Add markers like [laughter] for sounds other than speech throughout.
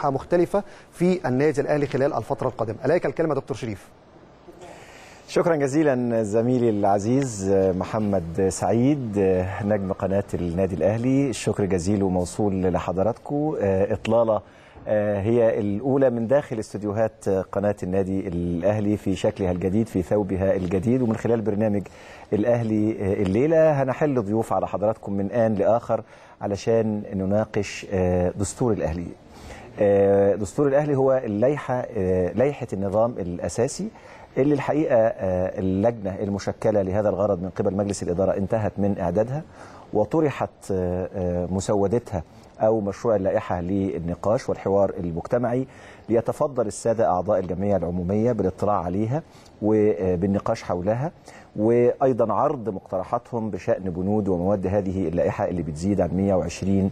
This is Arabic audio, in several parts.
لائحه مختلفة في النادي الأهلي خلال الفترة القادمة. إليك الكلمة دكتور شريف. شكرا جزيلا زميلي العزيز محمد سعيد نجم قناة النادي الأهلي. الشكر جزيل وموصول لحضراتكم. إطلالة هي الأولى من داخل استديوهات قناة النادي الأهلي في شكلها الجديد في ثوبها الجديد. ومن خلال برنامج الأهلي الليلة هنحل ضيوف على حضراتكم من آن لآخر علشان نناقش دستور الأهلي. دستور الأهلي هو الليحة ليحة النظام الأساسي اللي الحقيقة اللجنة المشكلة لهذا الغرض من قبل مجلس الإدارة انتهت من إعدادها وطرحت مسودتها أو مشروع اللائحة للنقاش والحوار المجتمعي. ليتفضل السادة أعضاء الجمعية العمومية بالاطلاع عليها وبالنقاش حولها وأيضا عرض مقترحاتهم بشأن بنود ومواد هذه اللائحة اللي بتزيد عن 120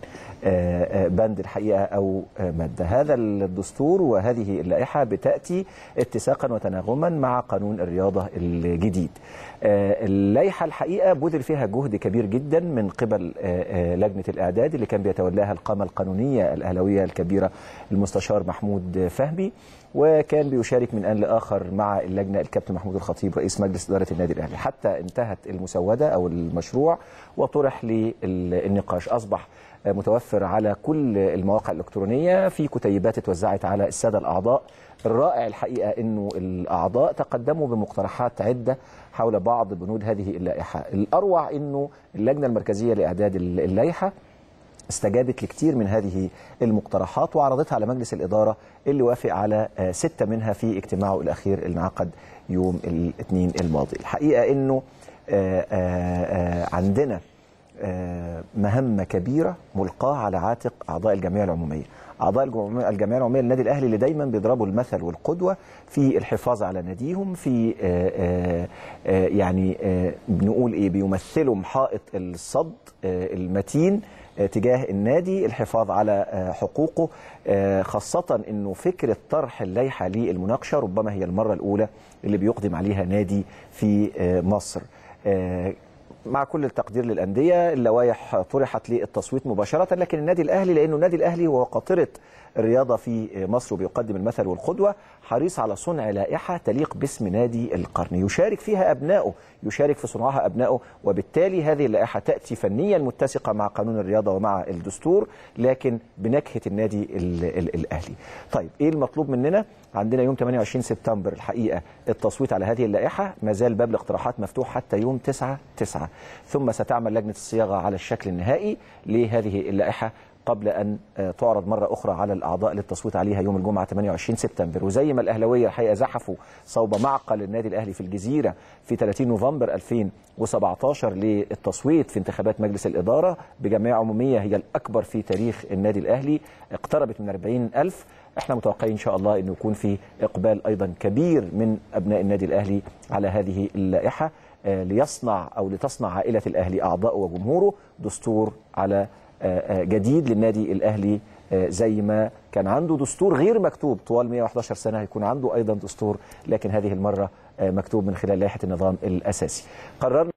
بند الحقيقة أو مادة. هذا الدستور وهذه اللائحة بتأتي اتساقا وتناغما مع قانون الرياضة الجديد. اللائحة الحقيقة بذل فيها جهد كبير جدا من قبل لجنة الإعداد اللي كان بيتولاها القامة القانونية الأهلوية الكبيرة المستشار محمود فهمي وكان بيشارك من آن لآخر مع اللجنة الكابتن محمود الخطيب رئيس مجلس إدارة النادي الأهلي. حتى انتهت المسودة أو المشروع وطرح للنقاش. أصبح متوفر على كل المواقع الإلكترونية في كتيبات اتوزعت على السادة الأعضاء الرائع الحقيقة أنه الأعضاء تقدموا بمقترحات عدة حول بعض بنود هذه اللائحة. الأروع أنه اللجنة المركزية لإعداد اللائحة استجابت لكثير من هذه المقترحات وعرضتها على مجلس الإدارة اللي وافق على ستة منها في اجتماعه الأخير اللي انعقد يوم الاثنين الماضي. الحقيقة أنه عندنا مهمة كبيرة ملقاة على عاتق أعضاء الجمعية العمومية. أعضاء الجمعية العمومية للنادي الأهلي اللي دايما بيضربوا المثل والقدوة في الحفاظ على ناديهم في يعني بنقول إيه بيمثلوا حائط الصد المتين تجاه النادي الحفاظ على حقوقه خاصة أنه فكرة طرح اللائحة للمناقشة ربما هي المرة الأولى اللي بيقدم عليها نادي في مصر. مع كل التقدير للأندية اللوائح طرحت للتصويت مباشرة لكن النادي الأهلي لأنه النادي الأهلي هو قاطرة الرياضة في مصر وبيقدم المثل والقدوة حريص على صنع لائحة تليق باسم نادي القرن. يشارك فيها أبنائه يشارك في صنعها أبنائه وبالتالي هذه اللائحة تأتي فنيا متسقة مع قانون الرياضة ومع الدستور لكن بنكهة النادي ال ال الأهلي طيب إيه المطلوب مننا؟ عندنا يوم 28 سبتمبر الحقيقة التصويت على هذه اللائحة ما زال باب الاقتراحات مفتوح حتى يوم 9 9 ثم ستعمل لجنة الصياغة على الشكل النهائي لهذه اللائحة قبل أن تعرض مرة أخرى على الأعضاء للتصويت عليها يوم الجمعة 28 سبتمبر. وزي ما الأهلوية الحقيقة زحفوا صوب معقل النادي الأهلي في الجزيرة في 30 نوفمبر 2017 للتصويت في انتخابات مجلس الإدارة بجمعية عمومية هي الأكبر في تاريخ النادي الأهلي اقتربت من 40 ألف. إحنا متوقعين إن شاء الله إنه يكون في إقبال أيضا كبير من أبناء النادي الأهلي على هذه اللائحة ليصنع أو لتصنع عائلة الأهلي اعضائه وجمهوره. دستور على جديد للنادي الأهلي زي ما كان عنده دستور غير مكتوب طوال 111 سنة هيكون عنده أيضا دستور لكن هذه المرة مكتوب من خلال لائحة النظام الأساسي. قررنا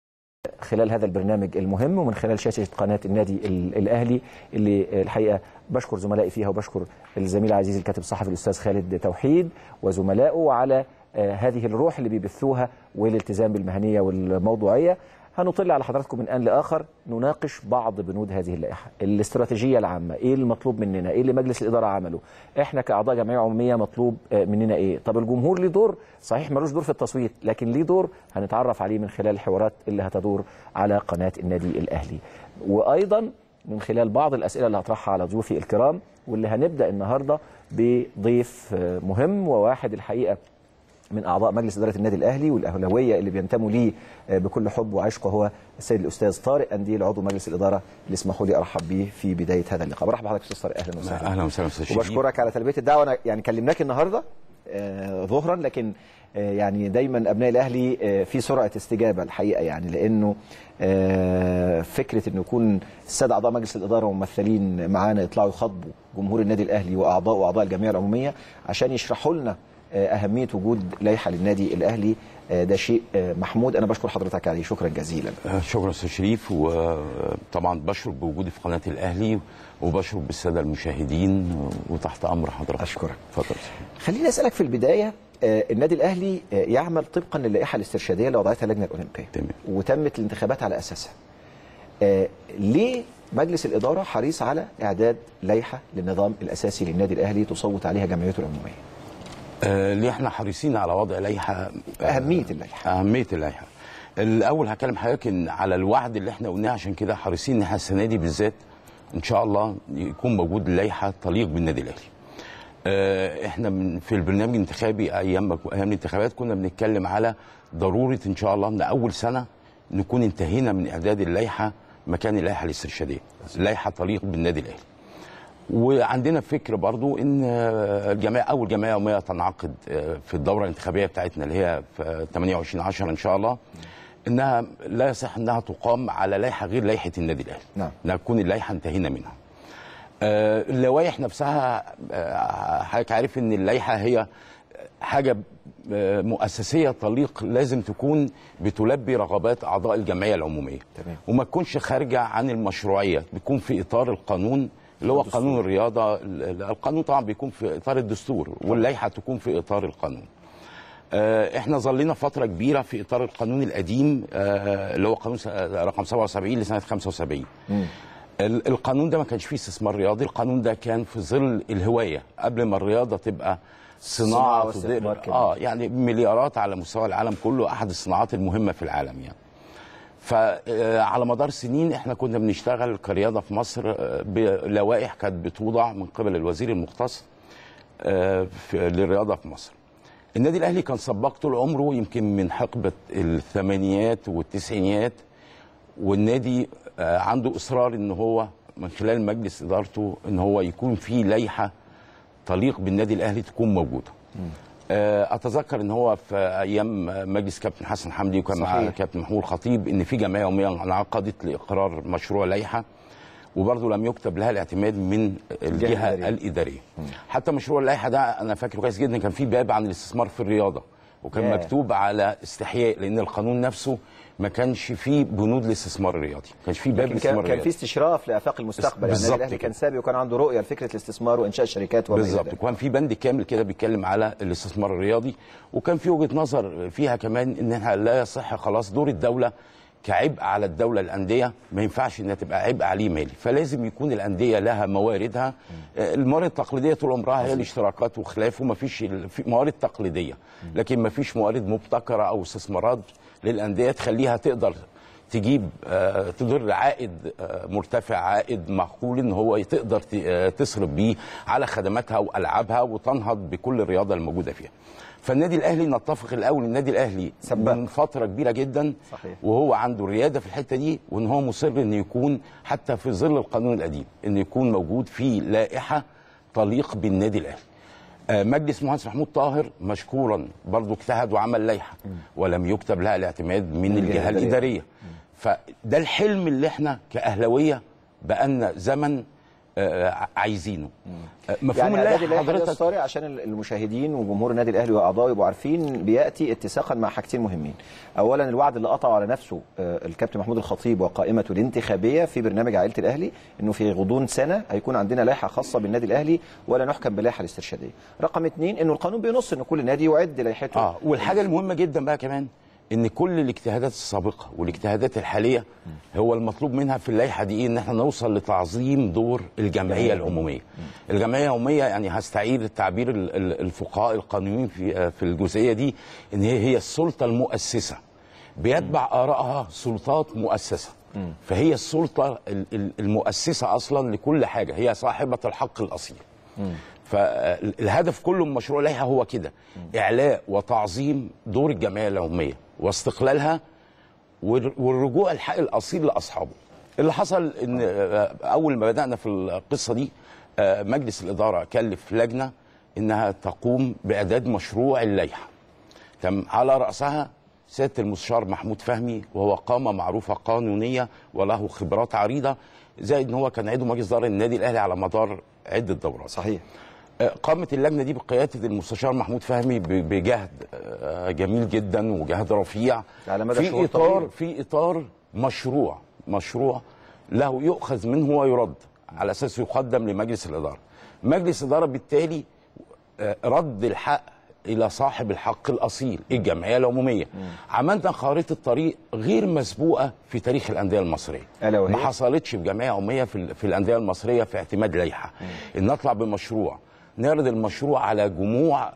خلال هذا البرنامج المهم ومن خلال شاشة قناة النادي الأهلي اللي الحقيقة بشكر زملائي فيها وبشكر الزميل العزيز الكاتب الصحفي الأستاذ خالد توحيد وزملائه على هذه الروح اللي بيبثوها والالتزام بالمهنية والموضوعية هنطل على حضراتكم من آن لآخر نناقش بعض بنود هذه اللائحة. الاستراتيجية العامة إيه المطلوب مننا؟ إيه اللي مجلس الإدارة عمله؟ إحنا كأعضاء جمعية عمومية مطلوب مننا إيه؟ طب الجمهور ليه دور؟ صحيح ملوش دور في التصويت لكن ليه دور؟ هنتعرف عليه من خلال الحوارات اللي هتدور على قناة النادي الأهلي. وأيضا من خلال بعض الأسئلة اللي هطرحها على ضيوفي الكرام واللي هنبدأ النهاردة بضيف مهم وواحد الحقيقة من أعضاء مجلس إدارة النادي الأهلي والأهلاوية اللي بينتموا ليه بكل حب وعشق هو السيد الأستاذ طارق أنديل عضو مجلس الإدارة اللي اسمحوا لي أرحب بيه في بداية هذا اللقاء. برحب بحضرتك أستاذ طارق أهلا وسهلا. أهلا وسهلا أستاذ وبشكرك على تلبية الدعوة. أنا يعني كلمناك النهارده آه ظهرا لكن آه يعني دايما أبناء الأهلي آه في سرعة استجابة الحقيقة يعني لأنه فكرة إنه يكون السادة أعضاء مجلس الإدارة وممثلين معانا يطلعوا يخاطبوا جمهور النادي الأهلي وأعضاء وأعضاء الجمعية العمومية عشان يشرحوا لنا آه، أهمية وجود لائحة للنادي الأهلي. آه، ده شيء آه، محمود أنا بشكر حضرتك عليه. شكرا جزيلا. شكرا أستاذ شريف وطبعا بشرب بوجودي في قناة الأهلي وبشرب بالسادة المشاهدين وتحت أمر حضرتك. أشكرك. اتفضل. خليني أسألك في البداية آه، النادي الأهلي آه، يعمل طبقا للائحة الاسترشادية اللي وضعتها اللجنة الأولمبية. تمام. وتمت الانتخابات على أساسها. آه، ليه مجلس الإدارة حريص على إعداد لائحة للنظام الأساسي للنادي الأهلي تصوت عليها جمعيته العمومية؟ آه، ليه إحنا حريصين على وضع لائحة آه، أهمية اللائحة. أهمية اللائحة. الأول هكلم حضرتك على الوعد اللي إحنا قلناه عشان كده حريصين إن إحنا السنة دي بالذات إن شاء الله يكون موجود لائحة تليق بالنادي الأهلي. آه، إحنا من في البرنامج الانتخابي أيام أيام الانتخابات كنا بنتكلم على ضرورة إن شاء الله من أول سنة نكون انتهينا من إعداد اللائحة مكان اللائحة الاسترشادية. لائحة تليق بالنادي الأهلي. وعندنا فكر برضو إن الجمعيه أول جمعية يوميه تنعقد آه، في الدورة الانتخابية بتاعتنا اللي هي في 28 10 إن شاء الله إنها لا يصح إنها تقام على لائحة غير لائحة النادي الأهلي نعم. إنها تكون اللائحة انتهينا منها آه، اللوائح نفسها آه، حضرتك عارف إن اللائحة هي حاجة مؤسسية تليق لازم تكون بتلبي رغبات أعضاء الجمعية العمومية تمام. وما تكونش خارجة عن المشروعية بتكون في إطار القانون اللي هو قانون الرياضة ال- ال- القانون طبعا بيكون في إطار الدستور واللائحة تكون في إطار القانون. آه، إحنا ظلينا فترة كبيرة في إطار القانون القديم آه، اللي هو قانون رقم 77 لسنة 75 ال- القانون ده ما كانش فيه استثمار رياضي القانون ده كان في ظل الهواية. قبل ما الرياضة تبقى صناعة صناعة كمان. آه يعني مليارات على مستوى العالم كله أحد الصناعات المهمة في العالم يعني. فعلى مدار سنين إحنا كنا بنشتغل كرياضة في مصر آه، بلوائح كانت بتوضع من قبل الوزير المختص آه، للرياضة في مصر. النادي الأهلي كان سباق طول عمره يمكن من حقبة الثمانينات والتسعينيات والنادي آه، عنده إصرار إن هو من خلال مجلس إدارته إن هو يكون في لائحة تليق بالنادي الأهلي تكون موجودة. آه، أتذكر إن هو في أيام مجلس كابتن حسن حمدي وكان صحيح. كابتن محمود خطيب إن في جمعية يومية انعقدت لإقرار مشروع لائحة وبرضه لم يكتب لها الاعتماد من الجهة. الإدارية. حتى مشروع اللائحة ده أنا فاكره كويس جدا كان في باب عن الاستثمار في الرياضة وكان ياه. مكتوب على استحياء لأن القانون نفسه ما كانش فيه بنود للاستثمار الرياضي، ما كانش فيه باب للاستثمار كان كان في. استشراف لآفاق المستقبل يعني الأهلي كان. سابق وكان عنده رؤية لفكرة الاستثمار وإنشاء شركات وما بالظبط. وكان في بند كامل كده بيتكلم على الاستثمار الرياضي وكان في وجهة نظر فيها كمان إنها لا يصح خلاص دور الدولة كعبء على الدولة الأندية ما ينفعش إنها تبقى عبء عليه مالي. فلازم يكون الأندية لها مواردها. آه، الموارد التقليدية طول عمرها هي الاشتراكات وخلافه ما فيش موارد تقليدية. لكن ما فيش موارد مبتكرة أو استثمارات للأندية تخليها تقدر تجيب آه، تدر عائد آه، مرتفع عائد معقول إن هو تقدر تصرف بيه على خدماتها وألعابها وتنهض بكل الرياضة الموجودة فيها. فالنادي الأهلي نتفق الأول النادي الأهلي سباق. من فترة كبيرة جدا صحيح. وهو عنده الريادة في الحتة دي وإن هو مصر إنه يكون حتى في ظل القانون القديم إنه يكون موجود في لائحة تليق بالنادي الأهلي. آه، مجلس مهندس محمود طاهر مشكورا برضه اجتهد وعمل لائحة ولم يكتب لها الاعتماد من الجهة. الإدارية فده الحلم اللي إحنا كأهلاوية بقالنا زمن عايزينه آه، مفهوم يعني اللائحه حضرتك الصارع عشان المشاهدين وجمهور النادي الأهلي واعضائه يبقوا عارفين بيأتي اتساقا مع حاجتين مهمين. اولا الوعد اللي قطعه على نفسه آه، الكابتن محمود الخطيب وقائمته الانتخابية في برنامج عائلة الأهلي إنه في غضون سنة هيكون عندنا لائحة خاصة بالنادي الأهلي ولا نحكم باللائحه الاسترشادية. رقم اثنين إنه القانون بينص إن كل نادي يعد لائحته. آه والحاجة المهمة جدا بقى كمان إن كل الاجتهادات السابقة والاجتهادات الحالية هو المطلوب منها في اللائحة دي إن إحنا نوصل لتعظيم دور الجمعية العمومية. الجمعية العمومية يعني هستعير التعبير ال- ال- الفقهاء القانونيين في آه، في الجزئية دي إن هي هي السلطة المؤسسة. بيتبع آرائها سلطات مؤسسة. فهي السلطة ال- ال- المؤسسة أصلا لكل حاجة. هي صاحبة الحق الأصيل. فالهدف كله من مشروع اللائحة هو كده. إعلاء وتعظيم دور الجمعية العمومية. واستقلالها والر- والرجوع الحق الأصيل لأصحابه. اللي حصل إن آه، أول ما بدأنا في القصة دي آه، مجلس الإدارة كلف لجنة إنها تقوم بإعداد مشروع اللائحة. تم على رأسها سيادة المستشار محمود فهمي وهو قامه معروفة قانونية وله خبرات عريضة زائد إن هو كان عضو مجلس إدارة النادي الأهلي على مدار عدة دورات. صحيح. قامت اللجنة دي بقيادة المستشار محمود فهمي بجهد آه، جميل جدا وجهد رفيع. على مدى في اطار طويلة. في إطار مشروع مشروع له يؤخذ منه ويرد على أساس يقدم لمجلس الإدارة. مجلس الإدارة بالتالي آه، رد الحق إلى صاحب الحق الأصيل الجمعية العمومية. عملنا خارطة طريق غير مسبوقة في تاريخ الأندية المصرية؟ ما حصلتش في جمعية عمومية في, في الأندية المصرية في اعتماد لائحة. إن نطلع بمشروع نعرض المشروع على جموع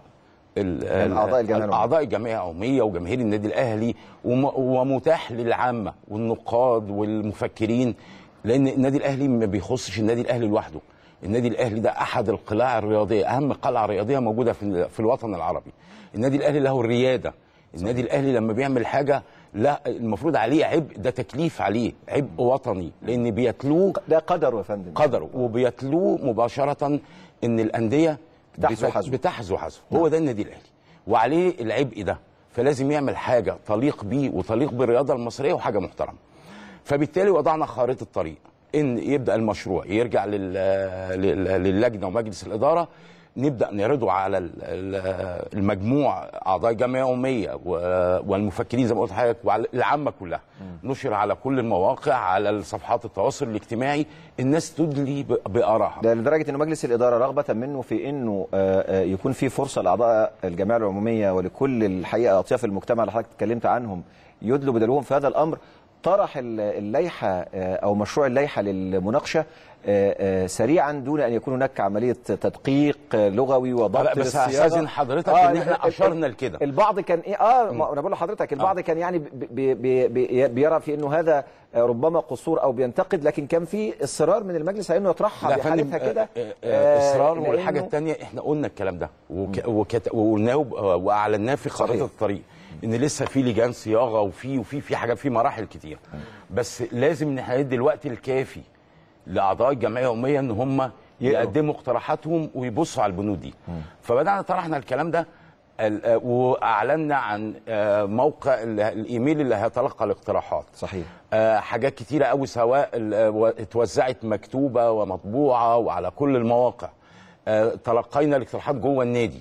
ال- من أعضاء الجمعية العمومية. اعضاء الجمعيه العمومية وجماهير النادي الأهلي وم- ومتاح للعامة والنقاد والمفكرين لأن النادي الأهلي ما بيخصش النادي الأهلي لوحده. النادي الأهلي ده أحد القلاع الرياضية أهم قلعه رياضية موجودة في في الوطن العربي. النادي الأهلي له الريادة. النادي الأهلي لما بيعمل حاجة لا المفروض عليه عبء ده تكليف عليه عبء وطني لأن بيتلوه ده قدر يا فندم. قدره وبيتلوه مباشرة إن الأندية بتحذو بت- حذو. بتحذو حذو هو ده النادي الأهلي. وعليه العبء ده. فلازم يعمل حاجة تليق بيه وتليق بالرياضة المصرية وحاجة محترمة. فبالتالي وضعنا خارطة طريق إن يبدأ المشروع يرجع لل... لل- للجنة ومجلس الإدارة نبدأ نعرضه على ال- ال- المجموع أعضاء الجمعيه العموميه والمفكرين زي ما قلت لحضرتك وعلى العامة كلها. نشر على كل المواقع على صفحات التواصل الاجتماعي. الناس تدلي بآرائها. ده لدرجة إن مجلس الإدارة رغبة منه في إنه آه، آه، يكون في فرصة لأعضاء الجمعيه العمومية ولكل الحقيقة أطياف المجتمع اللي حضرتك اتكلمت عنهم يدلوا بدلوهم في هذا الأمر. طرح ال- اللائحة آه، أو مشروع اللائحة للمناقشة. سريعا دون أن يكون هناك عملية تدقيق آه، لغوي وضبط بس. هستأذن حضرتك إحنا ال- ال- أشرنا لكده. البعض كان إيه آه أنا بقول لحضرتك البعض كان يعني بي بي بي بيرى في إنه هذا ربما قصور أو بينتقد لكن كان في إصرار من المجلس على إنه يطرحها بحالتها كده آه، آه، آه، إصرار والحاجة الثانية إحنا قلنا الكلام ده. وقلناه وأعلناه في. خريطة الطريق إن لسه في لجان صياغة وفي وفي في حاجات في مراحل كتير بس لازم إن إحنا ندي الوقت الكافي لأعضاء الجمعية العموميه إن هم يقدموا اقتراحاتهم ويبصوا على البنود دي. فبدأنا طرحنا الكلام ده آه، وأعلنا عن آه، موقع ال- الإيميل اللي هيتلقى الاقتراحات. صحيح. آه، حاجات كتيرة قوي سواء اتوزعت مكتوبة ومطبوعة وعلى كل المواقع. تلقينا الاقتراحات جوه النادي.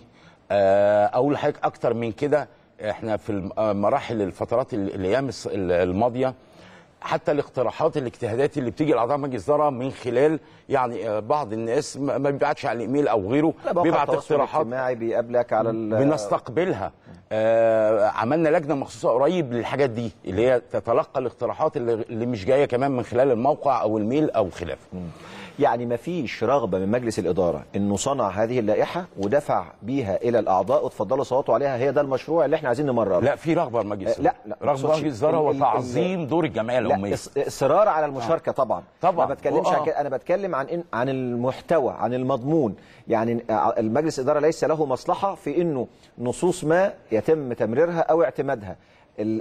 أقول لحضرتك أكتر من كده إحنا في الم- آه، مراحل الفترات ال- الأيام الس- ال- الماضية حتى الاقتراحات الاجتهادات اللي بتيجي لأعضاء مجلس من خلال يعني آه، بعض الناس ما بيبعتش على الإيميل أو غيره بيبعت اقتراحات. بيقابلك على بنستقبلها. آه عملنا لجنة مخصوصة قريب للحاجات دي اللي هي تتلقى الاقتراحات اللي, اللي مش جاية كمان من خلال الموقع أو الميل أو خلافه يعني ما فيش رغبة من مجلس الإدارة إنه صنع هذه اللائحة ودفع بيها إلى الأعضاء واتفضلوا صوتوا عليها هي ده المشروع اللي إحنا عايزين نمرره. لا في رغبة لمجلس آه، لا، لا، رغبة أقصدش. مجلس الإدارة ال- هو ال- تعظيم دور الجمعيه إص- إصرار على المشاركة طبعا. طبعاً. ما بتكلمش آه. عن كده أنا بتكلم عن إن عن المحتوى عن المضمون. يعني المجلس الاداره ليس له مصلحة في إنه نصوص ما يتم تمريرها أو اعتمادها.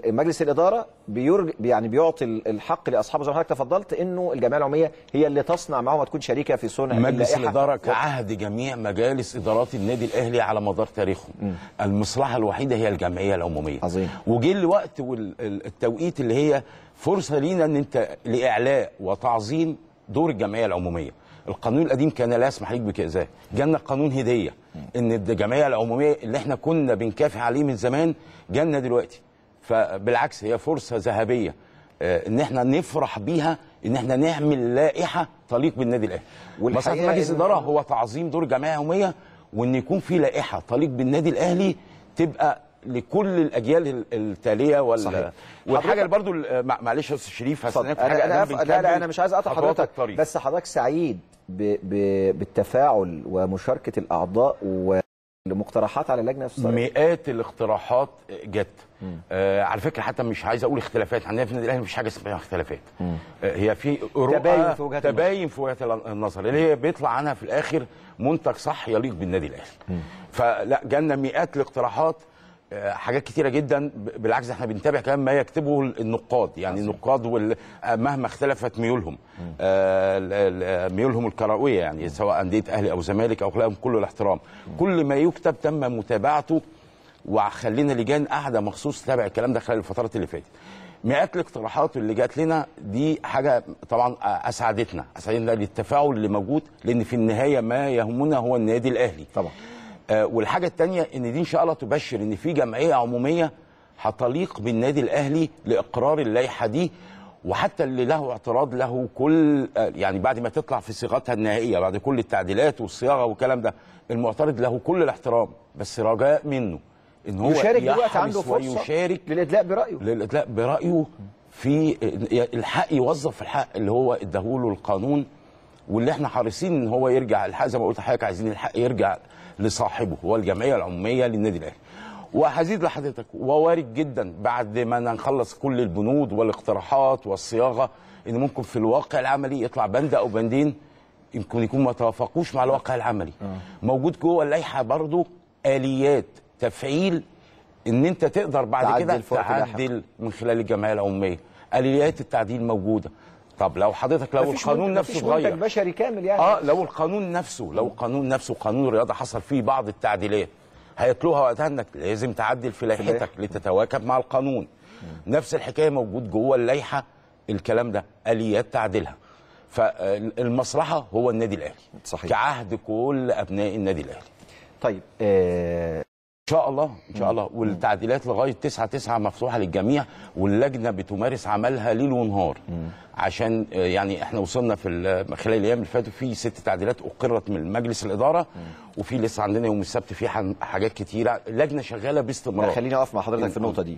مجلس الإدارة بيرج يعني بيعطي الحق لاصحابه زي ما حضرتك تفضلت إنه الجمعية العمومية هي اللي تصنع معهم وتكون شريكة في صنع مجلس. الإدارة كعهد جميع مجالس إدارات النادي الأهلي على مدار تاريخهم المصلحة الوحيدة هي الجمعية العمومية. عظيم. وجه الوقت والتوقيت اللي هي فرصة لينا إن أنت لإعلاء وتعظيم دور الجمعية العمومية. القانون القديم كان لا يسمح ليك بكذا جالنا قانون هدية. إن الجمعية العمومية اللي إحنا كنا بنكافح عليه من زمان جالنا دلوقتي. فبالعكس هي فرصة ذهبية آه، إن إحنا نفرح بيها إن إحنا نعمل لائحة تليق بالنادي الأهلي. مصلحه مجلس الإدارة هو تعظيم دور الجمعية العمومية وإن يكون في لائحة تليق بالنادي الأهلي تبقى لكل الأجيال ال- التالية وال صحيح. والحاجة اللي برضو معلش يا أستاذ شريف. هستناك في حاجة أف- لا لا أنا مش عايز اقطع حضرتك الطريق. بس حضرتك سعيد ب ب بالتفاعل ومشاركة الأعضاء والمقترحات على اللجنه الصالحه مئات الاقتراحات جت. آه على فكرة حتى مش عايز أقول اختلافات عندنا في النادي الأهلي مفيش حاجة اسمها اختلافات. آه هي في رؤى تباين في النظر. تباين في وجهات النظر. اللي هي بيطلع عنها في الآخر منتج صح يليق بالنادي الأهلي. فلا جالنا مئات الاقتراحات حاجات كتيرة جدا بالعكس إحنا بنتابع كمان ما يكتبه النقاد. يعني النقاد وال... آه، مهما اختلفت ميولهم. آه، ميولهم الكروية يعني سواء أندية أهلي أو زمالك أو لهم كل الاحترام. كل ما يكتب تم متابعته وخلينا لجان قاعدة مخصوص تتابع الكلام ده خلال الفترات اللي فاتت. مئات الاقتراحات اللي جات لنا دي حاجة طبعا اسعدتنا اسعدتنا للتفاعل اللي موجود لأن في النهاية ما يهمنا هو النادي الأهلي. طبعا. آه، والحاجة الثانية إن دي إن شاء الله تبشر إن في جمعية عمومية هتليق بالنادي الأهلي لإقرار اللائحة دي وحتى اللي له اعتراض له كل آه، يعني بعد ما تطلع في صيغتها النهائية بعد كل التعديلات والصياغة والكلام ده المعترض له كل الاحترام بس رجاء منه إن هو يشارك دلوقتي عنده فرصة ويشارك للإدلاء برأيه. للإدلاء برأيه في الحق يوظف الحق اللي هو اداهوله القانون واللي إحنا حريصين إن هو يرجع الحق زي ما قلت لحضرتك عايزين الحق يرجع لصاحبه هو الجمعيه العمومية للنادي الأهلي. وهزيد لحضرتك ووارد جدا بعد ما نخلص كل البنود والاقتراحات والصياغة إن ممكن في الواقع العملي يطلع بند أو بندين يمكن يكون ما توافقوش مع الواقع العملي. موجود جوه اللائحة برضو آليات تفعيل إن أنت تقدر بعد كده. تعدل من خلال الجمعية العمومية آليات التعديل موجودة طب لو حضرتك لو القانون نفسه مفيش منتج اتغير. بشري كامل يعني. آه لو القانون نفسه لو القانون نفسه قانون الرياضه حصل فيه بعض التعديلات هيطلوها وقتها إنك لازم تعدل في لائحتك لتتواكب مع القانون. نفس الحكاية موجود جوه اللائحة الكلام ده آليات تعديلها. فالمصلحة هو النادي الأهلي. صحيح. كعهد كل أبناء النادي الأهلي. طيب آه إن شاء الله إن شاء الله. والتعديلات لغاية 9 9 مفتوحة للجميع واللجنة بتمارس عملها ليل ونهار. عشان آه، يعني إحنا وصلنا في ال- خلال الأيام اللي فاتوا في ست تعديلات أقرت من مجلس الإدارة وفي لسه عندنا يوم السبت في حاجات كتيرة. اللجنه شغالة باستمرار. خليني أقف مع حضرتك في النقطة دي.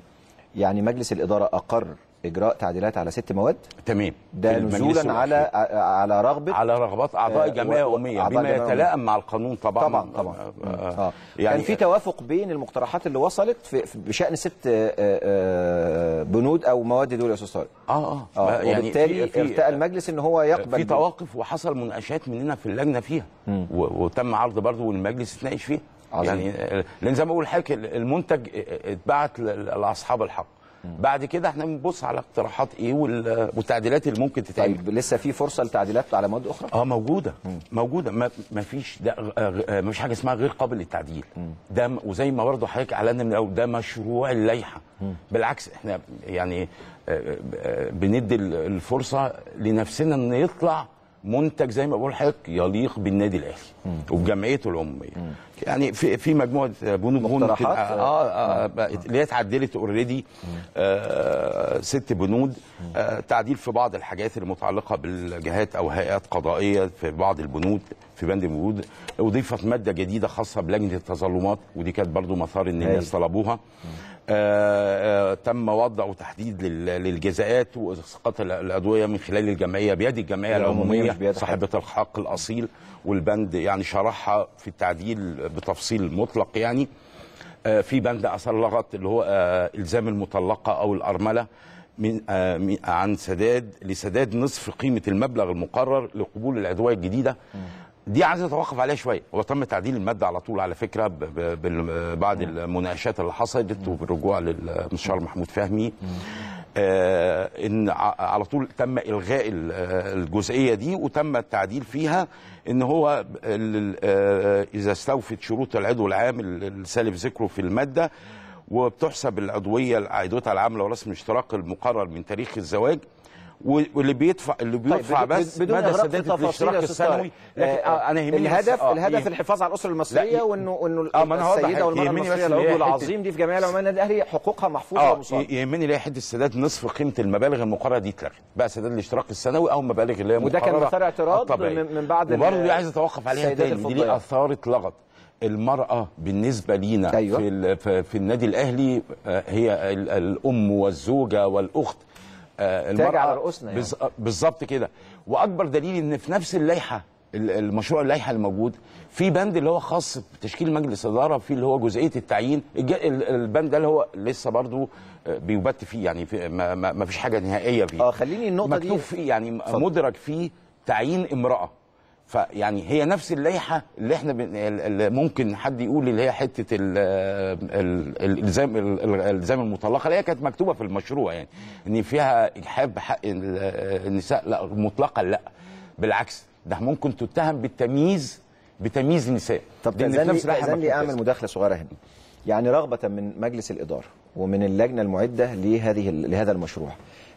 يعني مجلس الإدارة أقر إجراء تعديلات على ست مواد؟ تمام. ده نزولا. على على رغبة على رغبات أعضاء آه، الجمعيه الاميه أعضاء بما. يتلائم مع القانون طبعا. طبعا طبعا. آه، آه يعني كان في توافق بين المقترحات اللي وصلت في بشأن ست آه، آه، بنود أو مواد دول يا أستاذ طارق. آه آه. آه يعني وبالتالي في- ارتأى المجلس إن هو يقبل في تواقف وحصل مناقشات مننا في اللجنة فيها. وتم عرض برضه والمجلس اتناقش فيها. عظيم. يعني آه، لأن زي ما بقول حضرتك المنتج اتبعت لأصحاب الحق. بعد كده إحنا بنبص على اقتراحات إيه وال- والتعديلات اللي ممكن تتعمل. طيب لسه في فرصة لتعديلات على مواد أخرى؟ آه موجودة. موجودة. ما ما فيش ده ما فيش حاجة اسمها غير قابل للتعديل. ده وزي ما برضه حضرتك اعلنا من الأول ده مشروع اللائحة. بالعكس إحنا يعني آه، آه، بندي ال- الفرصة لنفسنا إن يطلع منتج زي ما بقول لحضرتك يليق بالنادي الأهلي وبجمعيته العموميه يعني في في مجموعة بنود مقترحات؟ آه آه بقت- اللي هي اتعدلت already آه ست بنود. آه تعديل في بعض الحاجات المتعلقة بالجهات أو هيئات قضائية في بعض البنود في بند البنود. أضيفت مادة جديدة خاصة بلجنة التظلمات ودي كانت برضو مثار إن الناس طلبوها. آه آه تم وضع تحديد لل- للجزاءات وإسقاط ال- العضوية من خلال الجمعية بيد الجمعية العمومية. صاحبة الحق الأصيل والبند يعني شرحها في التعديل بتفصيل مطلق يعني. آه، في بند لغط اللي هو آه، إلزام المطلقة أو الأرملة من آه، من- عن سداد لسداد نصف قيمة المبلغ المقرر لقبول الأدوية الجديدة. دي عايز اتوقف عليها شوية. هو تم تعديل المادة على طول على فكرة ب- ب- بال- بعد المناقشات اللي حصلت وبالرجوع للمستشار محمود فهمي. آه إن على طول تم إلغاء ال- الجزئية دي وتم التعديل فيها. إن هو آه، إذا استوفت شروط العضو العام ال- السالف ذكره في المادة وبتحسب العضوية عائدتها العاملة ورسم الاشتراك المقرر من تاريخ الزواج. واللي بيدفع اللي بيدفع بدون- بس بدون مدى سداد الاشتراك. السنوي لكن آه، آه، أنا يهمني بس- الهدف آه، الهدف؟ الحفاظ على الأسرة المصرية وانه وإنه آه، السيدة. والمرأة المصرية العضو العظيم دي في جمعيه العمال النادي الأهلي حقوقها محفوظة آه ومصانه يهمني اللي هي حتة سداد نصف قيمة المبالغ المقرره دي اتلغت بقى سداد الاشتراك السنوي أو المبالغ اللي هي وده كان مثار اعتراض. من- ال- وبرضه دي عايز أتوقف عليها تاني دي. ليه اثارت لغط المرأة بالنسبة لينا أيوة. في, في, النادي الأهلي آه، هي ال- الأم والزوجة والأخت آه، تاج على رؤوسنا يعني. بالظبط كده وأكبر دليل إن في نفس اللائحة ال- المشروع اللائحة اللي موجود في بند اللي هو خاص بتشكيل مجلس إدارة في اللي هو جزئية التعيين البند ده اللي هو لسه برضه آه، بيبت فيه يعني في ما, ما, فيش حاجة نهائية فيه آه خليني النقطة دي مكتوب فيه يعني. مدرج فيه تعيين امرأة فيعني هي نفس اللائحة اللي إحنا بن... اللي ممكن حد يقول اللي هي حتة ال... ال... الالزام ال- ال- الإلزام المطلقة اللي هي كانت مكتوبة في المشروع يعني إن فيها اجحاف بحق ال- النساء لا مطلقا لا. بالعكس ده ممكن تتهم بالتمييز بتمييز النساء. طب تأذن لي أعمل. مداخلة صغيرة هنا. يعني رغبة من مجلس الإدارة ومن اللجنة المعدة لهذه لهذا المشروع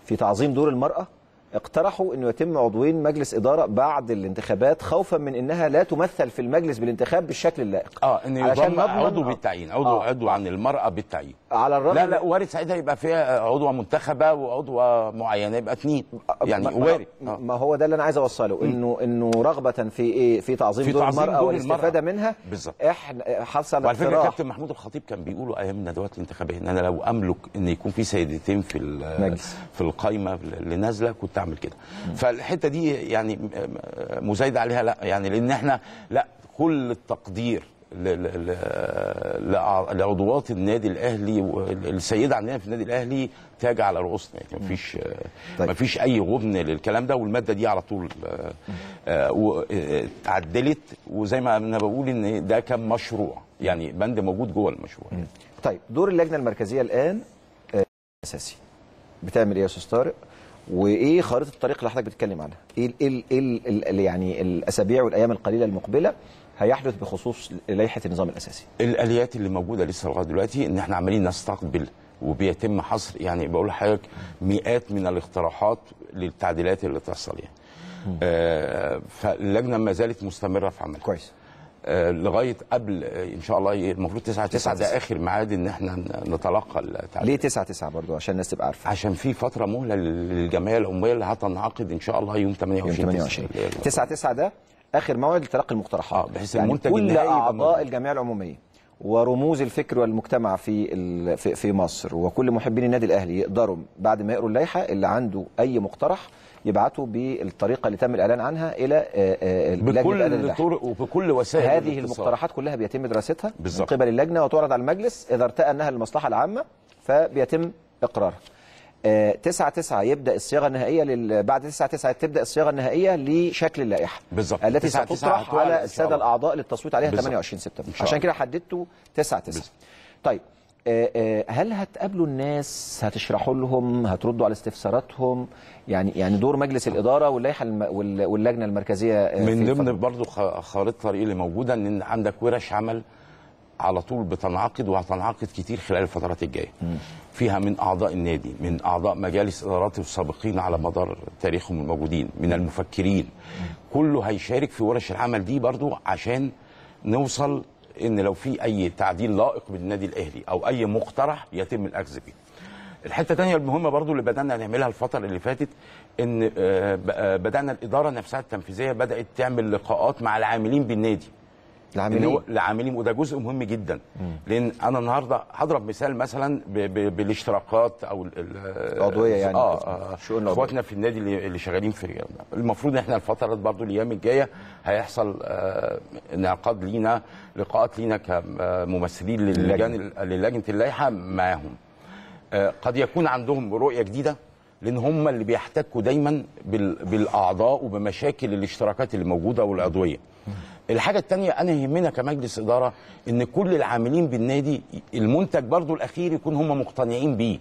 في تعظيم دور المرأة اقترحوا انه يتم عضوين مجلس إدارة بعد الانتخابات خوفا من إنها لا تمثل في المجلس بالانتخاب بالشكل اللائق آه إن يضم عضو آه. بالتعيين عضو آه. عضو عن المرأة بالتعيين على الرغم لا لا وارد ساعتها يبقى فيها عضوة منتخبة وعضوة معينة يبقى اثنين يعني ما- وارد آه. ما هو ده اللي أنا عايز أوصله انه إنه رغبة في إيه في تعظيم في دور تعظيم المرأة دور والاستفادة. منها بالظبط. إحنا حصل وعلى فكرة كابتن محمود الخطيب كان بيقولوا أيام الندوات الانتخابيه إن أنا لو أملك إن يكون في سيدتين في. في القايمة اللي نازلة كنت اعمل كده. فالحتة دي يعني م- م- مزايدة عليها لا يعني لأن إحنا لا كل التقدير لأع- لعضوات النادي الأهلي والسيده عندنا في النادي الأهلي تاج على رؤوسنا يعني مفيش طيب. مفيش أي غبن للكلام ده والمادة دي على طول آه، آه، آه، اتعدلت. وزي ما أنا بقول إن ده كان مشروع. يعني بند موجود جوه المشروع. طيب دور اللجنة المركزية الآن آه، أساسي. بتعمل إيه يا أستاذ طارق؟ وإيه خريطة الطريق اللي حضرتك بتتكلم عنها؟ إيه ال ال يعني الأسابيع والأيام القليلة المقبلة هيحدث بخصوص لائحة النظام الأساسي. الآليات اللي موجودة لسه لغاية دلوقتي إن إحنا عمالين نستقبل وبيتم حصر يعني بقول لحضرتك مئات من الاقتراحات للتعديلات اللي تحصل يعني. آه فاللجنة ما زالت مستمرة في عملها. كويس. لغاية قبل آه إن شاء الله المفروض 9 9 ده آخر ميعاد إن إحنا نتلقى التعديلات ليه 9 9 برضو؟ عشان الناس تبقى عارفة. عشان في فترة مهلة للجمعية العموميه اللي هتنعقد إن شاء الله يوم 28 يوم 28 اللي هي 9 9 ده آخر موعد لتلقي المقترحات. آه، بحيث يعني المنتج كل النهائي أعضاء. الجمعية العمومية ورموز الفكر والمجتمع في ال- في في مصر وكل محبين النادي الأهلي يقدروا بعد ما يقروا اللائحة اللي عنده أي مقترح يبعته بالطريقة اللي تم الإعلان عنها إلى آه، آه، بكل اللائحة. طرق وبكل وسائل هذه. المقترحات كلها بيتم دراستها بالظبط. من قبل اللجنة وتعرض على المجلس إذا ارتأى أنها للمصلحه العامة فبيتم إقرارها. آه، 9 9 يبدأ الصياغة النهائية لل... بعد 9 9 تبدأ الصياغة النهائية لشكل اللائحة بالظبط. التي 9 9 ستطرح على السادة. الأعضاء للتصويت عليها بالظبط. 28 سبتمبر عشان. كده حددته 9 9 طيب هل هتقابلوا الناس هتشرحوا لهم هتردوا على استفساراتهم؟ يعني يعني دور مجلس الإدارة واللائحة واللجنة المركزية آه، من ضمن برضو خ- خارطة الطريق اللي موجودة إن عندك ورش عمل على طول بتنعقد وهتنعقد كتير خلال الفترات الجاية. فيها من أعضاء النادي من أعضاء مجالس إدارات السابقين على مدار تاريخهم الموجودين من المفكرين. كله هيشارك في ورش العمل دي برضو عشان نوصل إن لو في أي تعديل لائق بالنادي الأهلي أو أي مقترح يتم الأخذ به. الحتة الثانية المهمة برضو اللي بدأنا نعملها الفترة اللي فاتت إن آه، آه، بدأنا الإدارة نفسها التنفيذية بدأت تعمل لقاءات مع العاملين بالنادي. العاملين العاملين وده جزء مهم جدا. لأن أنا النهارده هضرب مثال مثلا ب- ب- بالاشتراكات أو ال- ال- العضوية يعني. آه, آه. إخواتنا في النادي اللي, اللي شغالين في المفروض إحنا الفترات برضو الأيام الجاية هيحصل آه انعقاد لينا لقاءات لينا كممثلين للجان للجنة. اللائحة معاهم. آه، قد يكون عندهم رؤية جديدة لأن هم اللي بيحتكوا دايما بال- بالأعضاء وبمشاكل الاشتراكات اللي موجودة والعضويه. الحاجة الثانية أنا يهمنا كمجلس إدارة إن كل العاملين بالنادي المنتج برضو الأخير يكون هم مقتنعين بيه.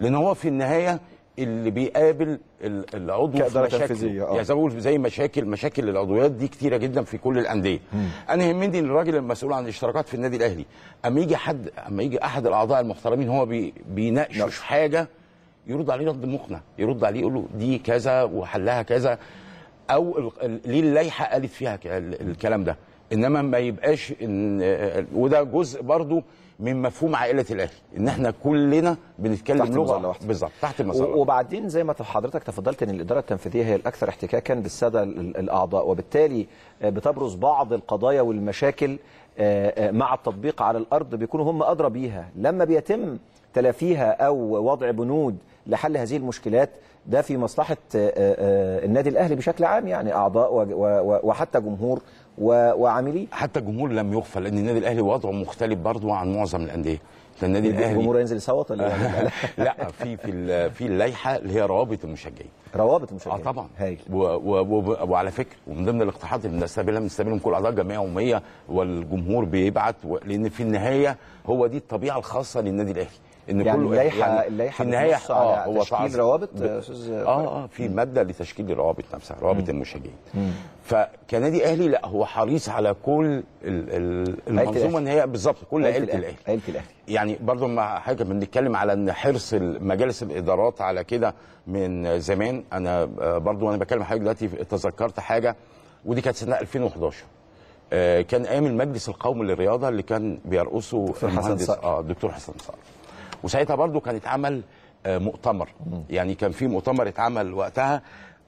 لأن هو في النهاية اللي بيقابل ال- العضو في مشاكل آه. يعني زي مشاكل مشاكل العضويات دي كتيرة جدا في كل الأندية. أنا يهمني إن الراجل المسؤول عن الاشتراكات في النادي الأهلي أما يجي حد أما يجي أحد الأعضاء المحترمين هو بي بيناقش. في حاجة يرد عليه رد مقنع يرد عليه يقول له دي كذا وحلها كذا. أو ليه اللائحة قالت فيها الكلام ده. إنما ما يبقاش ان آه، وده جزء برضو من مفهوم عائلة الاهلي إن إحنا كلنا بنتكلم تحت لغة. واحدة. بالظبط تحت و- مظله وبعدين زي ما حضرتك تفضلت إن الإدارة التنفيذية هي الأكثر احتكاكا بالسادة ال- الأعضاء وبالتالي آه، بتبرز بعض القضايا والمشاكل آه، مع التطبيق على الأرض بيكونوا هم أدرى بيها. لما بيتم تلافيها أو وضع بنود لحل هذه المشكلات ده في مصلحة آه، آه، النادي الأهلي بشكل عام يعني أعضاء وحتى جمهور و- وعاملين. حتى الجمهور لم يغفل لأن النادي الأهلي وضعه مختلف برضه عن معظم الأندية. النادي الأهلي الجمهور ينزل يصوت ولا [laughs] لا؟ في في في اللائحة اللي هي روابط المشجعين. روابط آه المشجعين طبعا. هايل. وعلى فكرة ومن ضمن الاقتراحات اللي بنستقبلها بنستقبلهم كل أعضاء جمعيه عموميه والجمهور بيبعت. لأن في النهاية هو دي الطبيعة الخاصة للنادي الأهلي. إن يعني كله اللائحة اللائحة في النهاية على هو تشكيل روابط أستاذ آه آه في مادة لتشكيل الروابط نفسها روابط المشجعين فكنادي أهلي لا هو حريص على كل ال- ال- المنظومة إن هي بالظبط كل عيلة الاهلي عيلة الاهلي يعني برضو مع حاجة بنتكلم على إن حرص مجالس الإدارات على كده من زمان. أنا آه، برضو وأنا بكلم حضرتك دلوقتي تذكرت حاجة ودي كانت سنة 2011 آه، كان أيام المجلس القومي للرياضة اللي كان حسن المهندس. آه الدكتور حسن صقر. وساعتها برضو كان اتعمل آه، مؤتمر. يعني كان في مؤتمر اتعمل وقتها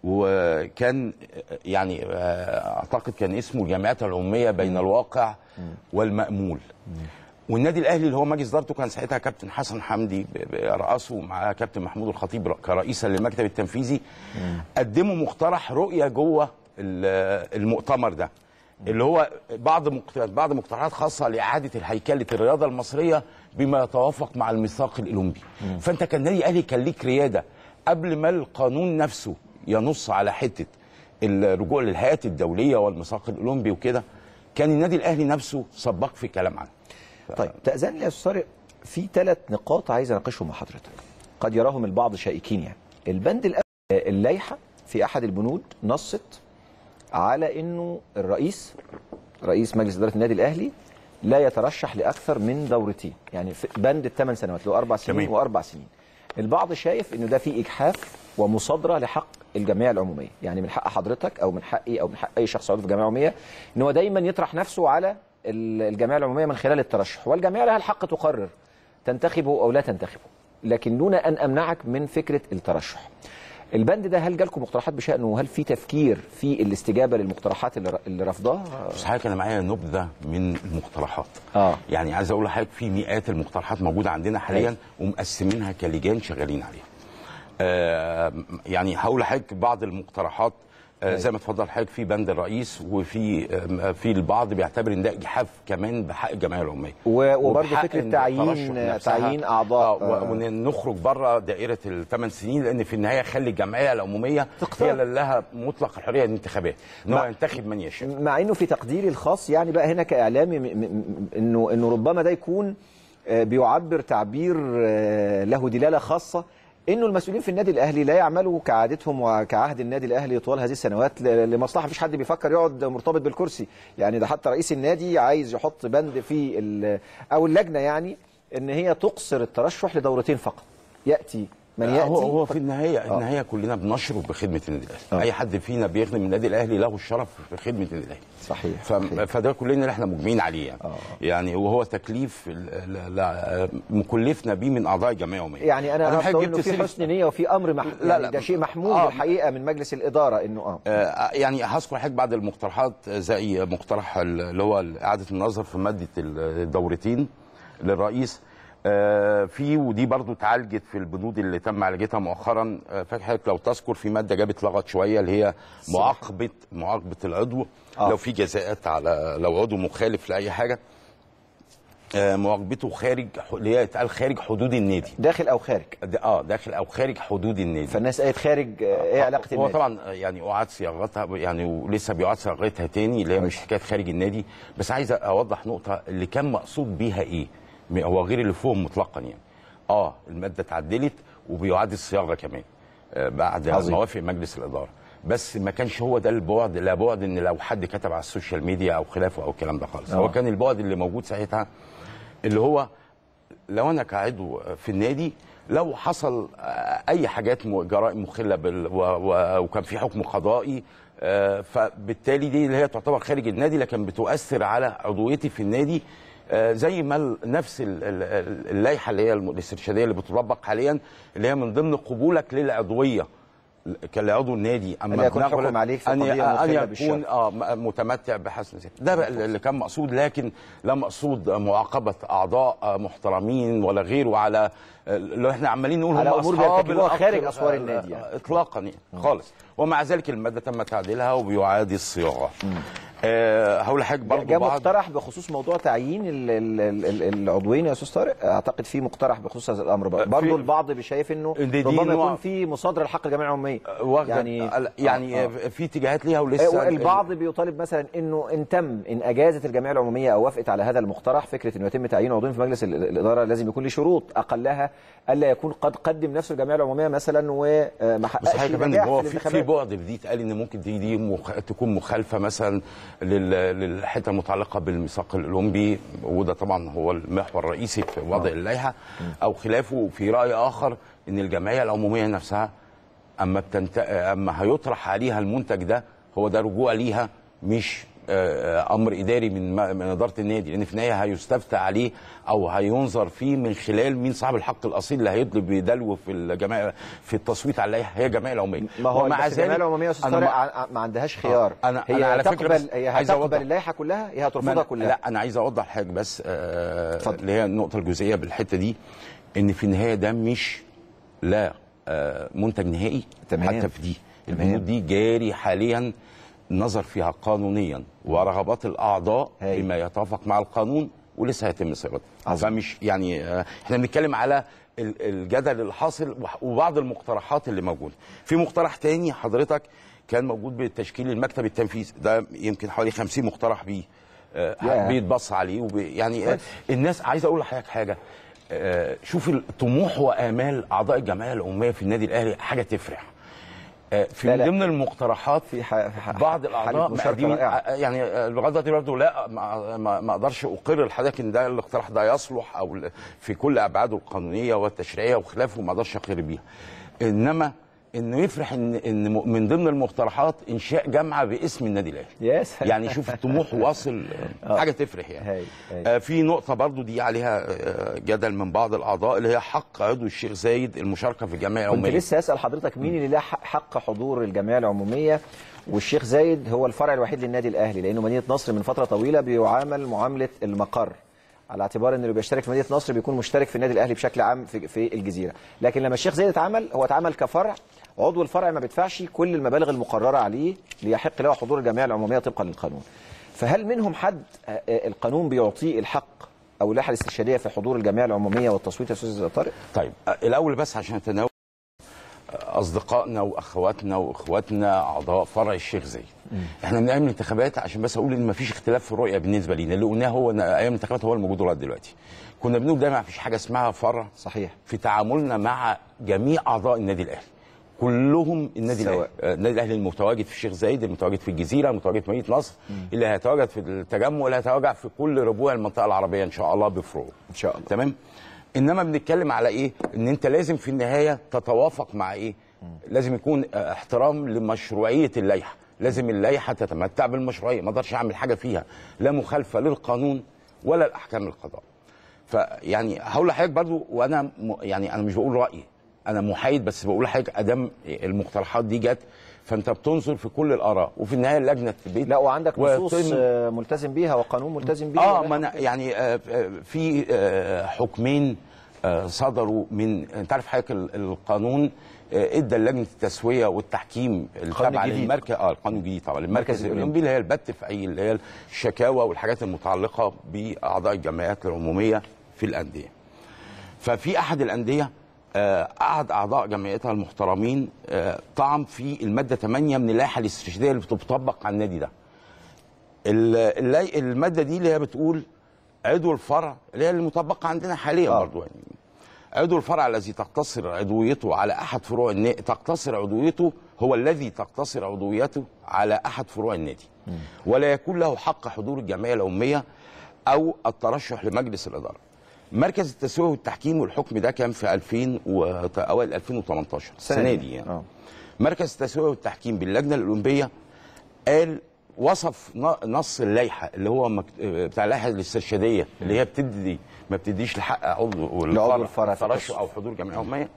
وكان آه، يعني آه، أعتقد كان اسمه الجامعات العمومية بين الواقع والمأمول. والنادي الأهلي اللي هو مجلس ادارته كان ساعتها كابتن حسن حمدي برأسه مع كابتن محمود الخطيب كرئيسا للمكتب التنفيذي. قدموا مقترح رؤية جوه ال- المؤتمر ده. اللي هو بعض بعض مقترحات خاصة لإعادة الهيكلة الرياضة المصرية بما يتوافق مع الميثاق الأولمبي. فأنت كان نادي الأهلي كان ليك ريادة. قبل ما القانون نفسه ينص على حتة الرجوع للهيئات الدولية والميثاق الأولمبي وكده كان النادي الأهلي نفسه سبق في كلام عنه. طيب تأذن لي يا أستاذ طارق. في ثلاث نقاط عايز أناقشهم مع حضرتك. قد يراهم البعض شائكين يعني. البند الأول اللائحة في أحد البنود نصت على إنه الرئيس رئيس مجلس إدارة النادي الأهلي لا يترشح لأكثر من دورتين يعني بند الثمان سنوات اللي هو أربع سنين تمام. وأربع سنين. البعض شايف إنه ده فيه إجحاف ومصادرة لحق الجمعية العمومية. يعني من حق حضرتك أو من حقي أو من حق أي شخص عضو في الجمعية العمومية إن هو دايما يطرح نفسه على ال- الجمعية العمومية من خلال الترشح. والجمعية لها الحق تقرر تنتخبه أو لا تنتخبه. لكن دون أن أمنعك من فكرة الترشح. البند ده هل جالكم مقترحات بشأنه؟ وهل في تفكير في الاستجابة للمقترحات اللي اللي رفضها بس حضرتك أنا معايا نبذه من المقترحات آه. يعني عايز أقول لحضرتك في مئات المقترحات موجودة عندنا حاليا ومقسمينها كلجان شغالين عليها. آه يعني هقول لحضرتك بعض المقترحات زي ما اتفضل حضرتك في بند الرئيس وفي آه في البعض بيعتبر إن ده إجحاف كمان بحق الجمعية العمومية وبرضه إن تعيين- تعيين أعضاء، آه آه. وإن نخرج بره دائرة الثمان سنين لأن في النهاية خلي الجمعية العمومية. هي اللي لها مطلق الحرية الانتخابات إن هو ينتخب من يشاء مع إنه في تقديري الخاص يعني بقى هنا كإعلامي إنه إنه ربما ده يكون آه، بيعبر تعبير آه، له دلالة خاصة إنه المسؤولين في النادي الأهلي لا يعملوا كعادتهم وكعهد النادي الأهلي طوال هذه السنوات لمصلحة. مفيش حد بيفكر يقعد مرتبط بالكرسي. يعني ده حتى رئيس النادي عايز يحط بند في أو اللجنة يعني إن هي تقصر الترشح لدورتين فقط. يأتي من يأتي هو هو في النهاية النهاية كلنا بنشرف بخدمة النادي الأهلي آه. أي حد فينا بيخدم النادي الأهلي له الشرف في خدمة النادي الأهلي صحيح، ف... صحيح. فده كلنا اللي إحنا مجمعين عليه يعني آه. يعني وهو تكليف ال- ل- ل- مكلفنا بيه من أعضاء الجمعية العموميه يعني أنا أقول انه جبت في حسن نية وفي أمر مح... لا، يعني لا. ده شيء محمود آه. الحقيقة من مجلس الإدارة إنه آه آه، يعني هذكر حضرتك بعض المقترحات زي مقترح اللي هو إعادة النظر في مادة الدورتين للرئيس آه، في ودي برضو اتعالجت في البنود اللي تم معالجتها مؤخرا. آه، فاكر لو تذكر في مادة جابت لغط شوية اللي هي معاقبة معاقبة العضو. آه. لو في جزاءات على لو عضو مخالف لأي حاجة. آه، معاقبته خارج اللي هي اتقال خارج حدود النادي. داخل أو خارج؟ آه داخل أو خارج حدود النادي. فالناس قالت خارج آه، إيه علاقة هو النادي؟ طبعا يعني أعاد صياغتها يعني ولسه بيعاد صياغتها تاني اللي هي مش حكاية خارج النادي. بس عايز أوضح نقطة اللي كان مقصود بيها إيه. هو غير اللي فوق مطلقا يعني آه المادة اتعدلت وبيعاد الصياغة كمان آه بعد عظيم. موافق مجلس الإدارة بس ما كانش هو ده البعد لا بعد إن لو حد كتب على ال social media أو خلافه أو الكلام ده خالص آه. هو كان البعد اللي موجود ساعتها اللي هو لو أنا كعضو في النادي لو حصل آه، أي حاجات جرائم مخلة بال و و وكان في حكم قضائي آه، فبالتالي دي اللي هي تعتبر خارج النادي لكن بتؤثر على عضويتي في النادي آه، زي ما نفس ال- ال- ال- اللائحة اللي هي الاسترشاديه اللي بتطبق حاليا اللي هي من ضمن قبولك للعضوية كعضو النادي أن يكون حكم عليك في أن يكون. آه م- متمتع بحسن سير ده بقى اللي كان مقصود لكن لا مقصود معاقبة أعضاء آه، محترمين ولا غيره على آه، اللي إحنا عمالين نقول على هم بيرتكبوها الأخ- خارج أسوار آه، النادي يعني. آه، اطلاقا يعني خالص ومع ذلك المادة تم تعديلها وبيعاد الصياغة. آه، هقول لحضرتك برضه جاء بعض مقترح بخصوص موضوع تعيين ال- ال- ال- ال- العضوين يا أستاذ طارق. أعتقد في مقترح بخصوص هذا الأمر برضه برضه البعض شايف إنه ربما يكون في مصادره لحق الجمعيه العمومية. يعني يعني يعني آه. آه. في اتجاهات ليها آه، ولسه البعض بيطالب مثلا إنه إن تم إن أجازت الجمعيه العمومية أو وافقت على هذا المقترح فكرة إنه يتم تعيين عضوين في مجلس ال- الإدارة لازم يكون له شروط أقلها ألا يكون قد قدم نفسه الجمعيه العمومية مثلا وما حققش في في, بعد في دي اتقال إن ممكن دي دي مخ... تكون مخالفة مثلا لل... للحتة المتعلقة بالميثاق الأولمبي وده طبعا هو المحور الرئيسي في وضع اللائحة أو خلافه في رأي آخر إن الجمعية العمومية نفسها أما بتنت... أما هيطرح عليها المنتج ده هو ده رجوع ليها مش أمر إداري من من إدارة النادي لأن في النهاية هيستفتى عليه أو هينظر فيه من خلال مين صاحب الحق الأصيل اللي هيطلب يدلو في الجمعيه في التصويت على هي الجمعيه العمومية ما هو ومع بس الجمعيه ذلك العمومية ما- ما عندهاش خيار أنا- هي أنا على تقبل هي هتقبل. اللائحة كلها هي هترفضها كلها لا أنا عايز أوضح حاجة بس آه، اتفضل. اللي هي النقطة الجزئية بالحتة دي إن في النهاية ده مش لا آه، منتج نهائي تمام. حتى في دي. البنود دي جاري حاليا نظر فيها قانونيا ورغبات الأعضاء. بما يتوافق مع القانون ولسه هيتم صياغته عظيم. فمش يعني آه، إحنا بنتكلم على ال- الجدل اللي حاصل وح- وبعض المقترحات اللي موجودة في مقترح تاني حضرتك كان موجود بتشكيل المكتب التنفيذي ده يمكن حوالي 50 مقترح بيه آه،. بيتبص عليه وبي يعني آه،. الناس عايز أقول لحضرتك حاجة شوف الطموح وآمال أعضاء الجمعيه العمومية في النادي الأهلي حاجة تفرح في لا، من لا. ضمن المقترحات في ح- بعض الأعضاء مقدمين. آه، يعني آه، لغايه دلوقتي برضه لا ما- ما أقدرش أقر لحضرتك إن ده الاقتراح ده يصلح أو في كل أبعاده القانونية والتشريعية وخلافه ما أقدرش أقر بيها إنما انه يفرح ان ان من ضمن المقترحات انشاء جامعة باسم النادي الأهلي. [laughs] سلام. يعني شوف الطموح واصل. [laughs] آه، حاجة تفرح يعني. هاي- هاي. آه، في نقطة برضو دي عليها آه، جدل من بعض الأعضاء اللي هي حق عضو الشيخ زايد المشاركة في الجمعيه كنت العمومية. لسه اسال حضرتك مين اللي له حق- حق حضور الجمعيه العمومية؟ والشيخ زايد هو الفرع الوحيد للنادي الأهلي لأنه مدينة نصر من فترة طويلة بيعامل معاملة المقر. على اعتبار ان اللي بيشترك في مدينة نصر بيكون مشترك في النادي الأهلي بشكل عام في, في الجزيرة. لكن لما الشيخ زايد اتعمل هو اتعمل كفرع عضو الفرع ما بيدفعش كل المبالغ المقررة عليه ليحق له حضور الجمعيه العمومية طبقا للقانون. فهل منهم حد آه، آه، القانون بيعطيه الحق أو اللائحه الاسترشاديه في حضور الجمعيه العمومية والتصويت يا أستاذ طارق؟ طيب الأول بس عشان نتناول أصدقائنا وأخواتنا وإخواتنا أعضاء فرع الشيخ زايد. إحنا من أيام الانتخابات عشان بس أقول إن مفيش اختلاف في الرؤية بالنسبة لينا. اللي قلناه هو أيام الانتخابات هو الموجود لغاية دلوقتي. كنا بنقول دايما مفيش حاجة اسمها فرع صحيح. في تعاملنا مع جميع أعضاء النادي الأهلي. كلهم النادي. الاهلي آه، النادي الأهلي المتواجد في الشيخ زايد المتواجد في الجزيرة المتواجد في مدينة نصر اللي هيتواجد في التجمع اللي هيتواجد في كل ربوع المنطقة العربية إن شاء الله بفروع إن شاء الله. تمام؟ إنما بنتكلم على إيه؟ إن أنت لازم في النهاية تتوافق مع إيه؟ لازم يكون آه، احترام لمشروعية اللائحة. لازم اللائحة تتمتع بالمشروعية. ما أقدرش أعمل حاجة فيها. لا مخالفة للقانون ولا الاحكام القضاء. فيعني هقول لحضرتك برضو وأنا. يعني أنا مش بقول رأيي. أنا محايد بس بقول لحضرتك ادام المقترحات دي جت فانت بتنظر في كل الاراء وفي النهاية اللجنة تبيت لا وعندك نصوص ويتم- آه، ملتزم بيها وقانون ملتزم بيه آه ما أنا يعني آه، آه، في حكمين صدروا من أنت عارف حضرتك ال- القانون إدى لجنه التسوية والتحكيم التابعة. للمركز آه القانون الجديد طبعا المركز. الاولمبي اللي هي البت في أي اللي هي الشكاوى والحاجات المتعلقة بأعضاء الجمعيات العمومية في الأندية. ففي أحد الأندية قعد أعضاء جمعيتها المحترمين آه، طعن في المادة 8 من اللائحة الاسترشاديه اللي بتطبق على النادي ده. المادة دي اللي هي بتقول عضو الفرع اللي هي المطبقه عندنا حاليا آه. برضو يعني عضو الفرع الذي تقتصر عضويته على أحد فروع النادي تقتصر عضويته هو الذي تقتصر عضويته على أحد فروع النادي ولا يكون له حق حضور الجمعية العموميه أو الترشح لمجلس الإدارة مركز التسويه والتحكيم والحكم ده كان في 2000 و أوائل 2018 السنة دي يعني آه. مركز التسويه والتحكيم باللجنة الأولمبية قال وصف نص اللائحة اللي هو. بتاع اللائحة الاسترشاديه اللي هي بتدي ما بتديش لحق عضو لعضو الفرع ترشح. أو حضور جمعية عمومية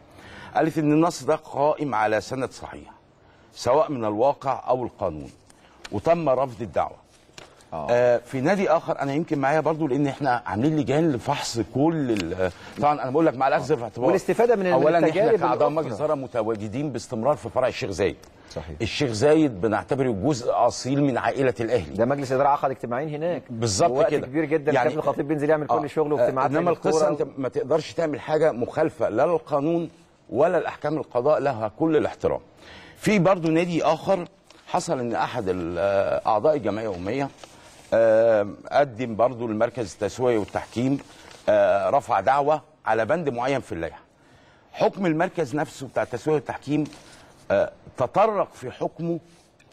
قالت إن النص ده قائم على سند صحيح سواء من الواقع أو القانون وتم رفض الدعوة آه. آه في نادي آخر أنا يمكن معايا برضو لأن إحنا عاملين لجان لفحص كل طبعا أنا بقول لك مع الاخذ في الاعتبار والاستفادة من اولا إحنا كاعضاء. مجلس اداره متواجدين باستمرار في فرع الشيخ زايد. صحيح. الشيخ زايد بنعتبره جزء أصيل من عائلة الأهلي. ده مجلس اداره عقد اجتماعين هناك. بالظبط كده. كبير جدا. يعني- الخطيب بينزل يعمل كل آه، شغله آه، واجتماعات إنما القصة أنت ما تقدرش تعمل حاجة مخالفة لا للقانون ولا الاحكام القضاء لها كل الاحترام. في برضو نادي آخر حصل إن أحد آه، أعضاء الجمعية العموميه آه، قدم برضو لمركز التسويه والتحكيم آه، رفع دعوة على بند معين في اللائحة. حكم المركز نفسه بتاع التسويه والتحكيم آه، تطرق في حكمه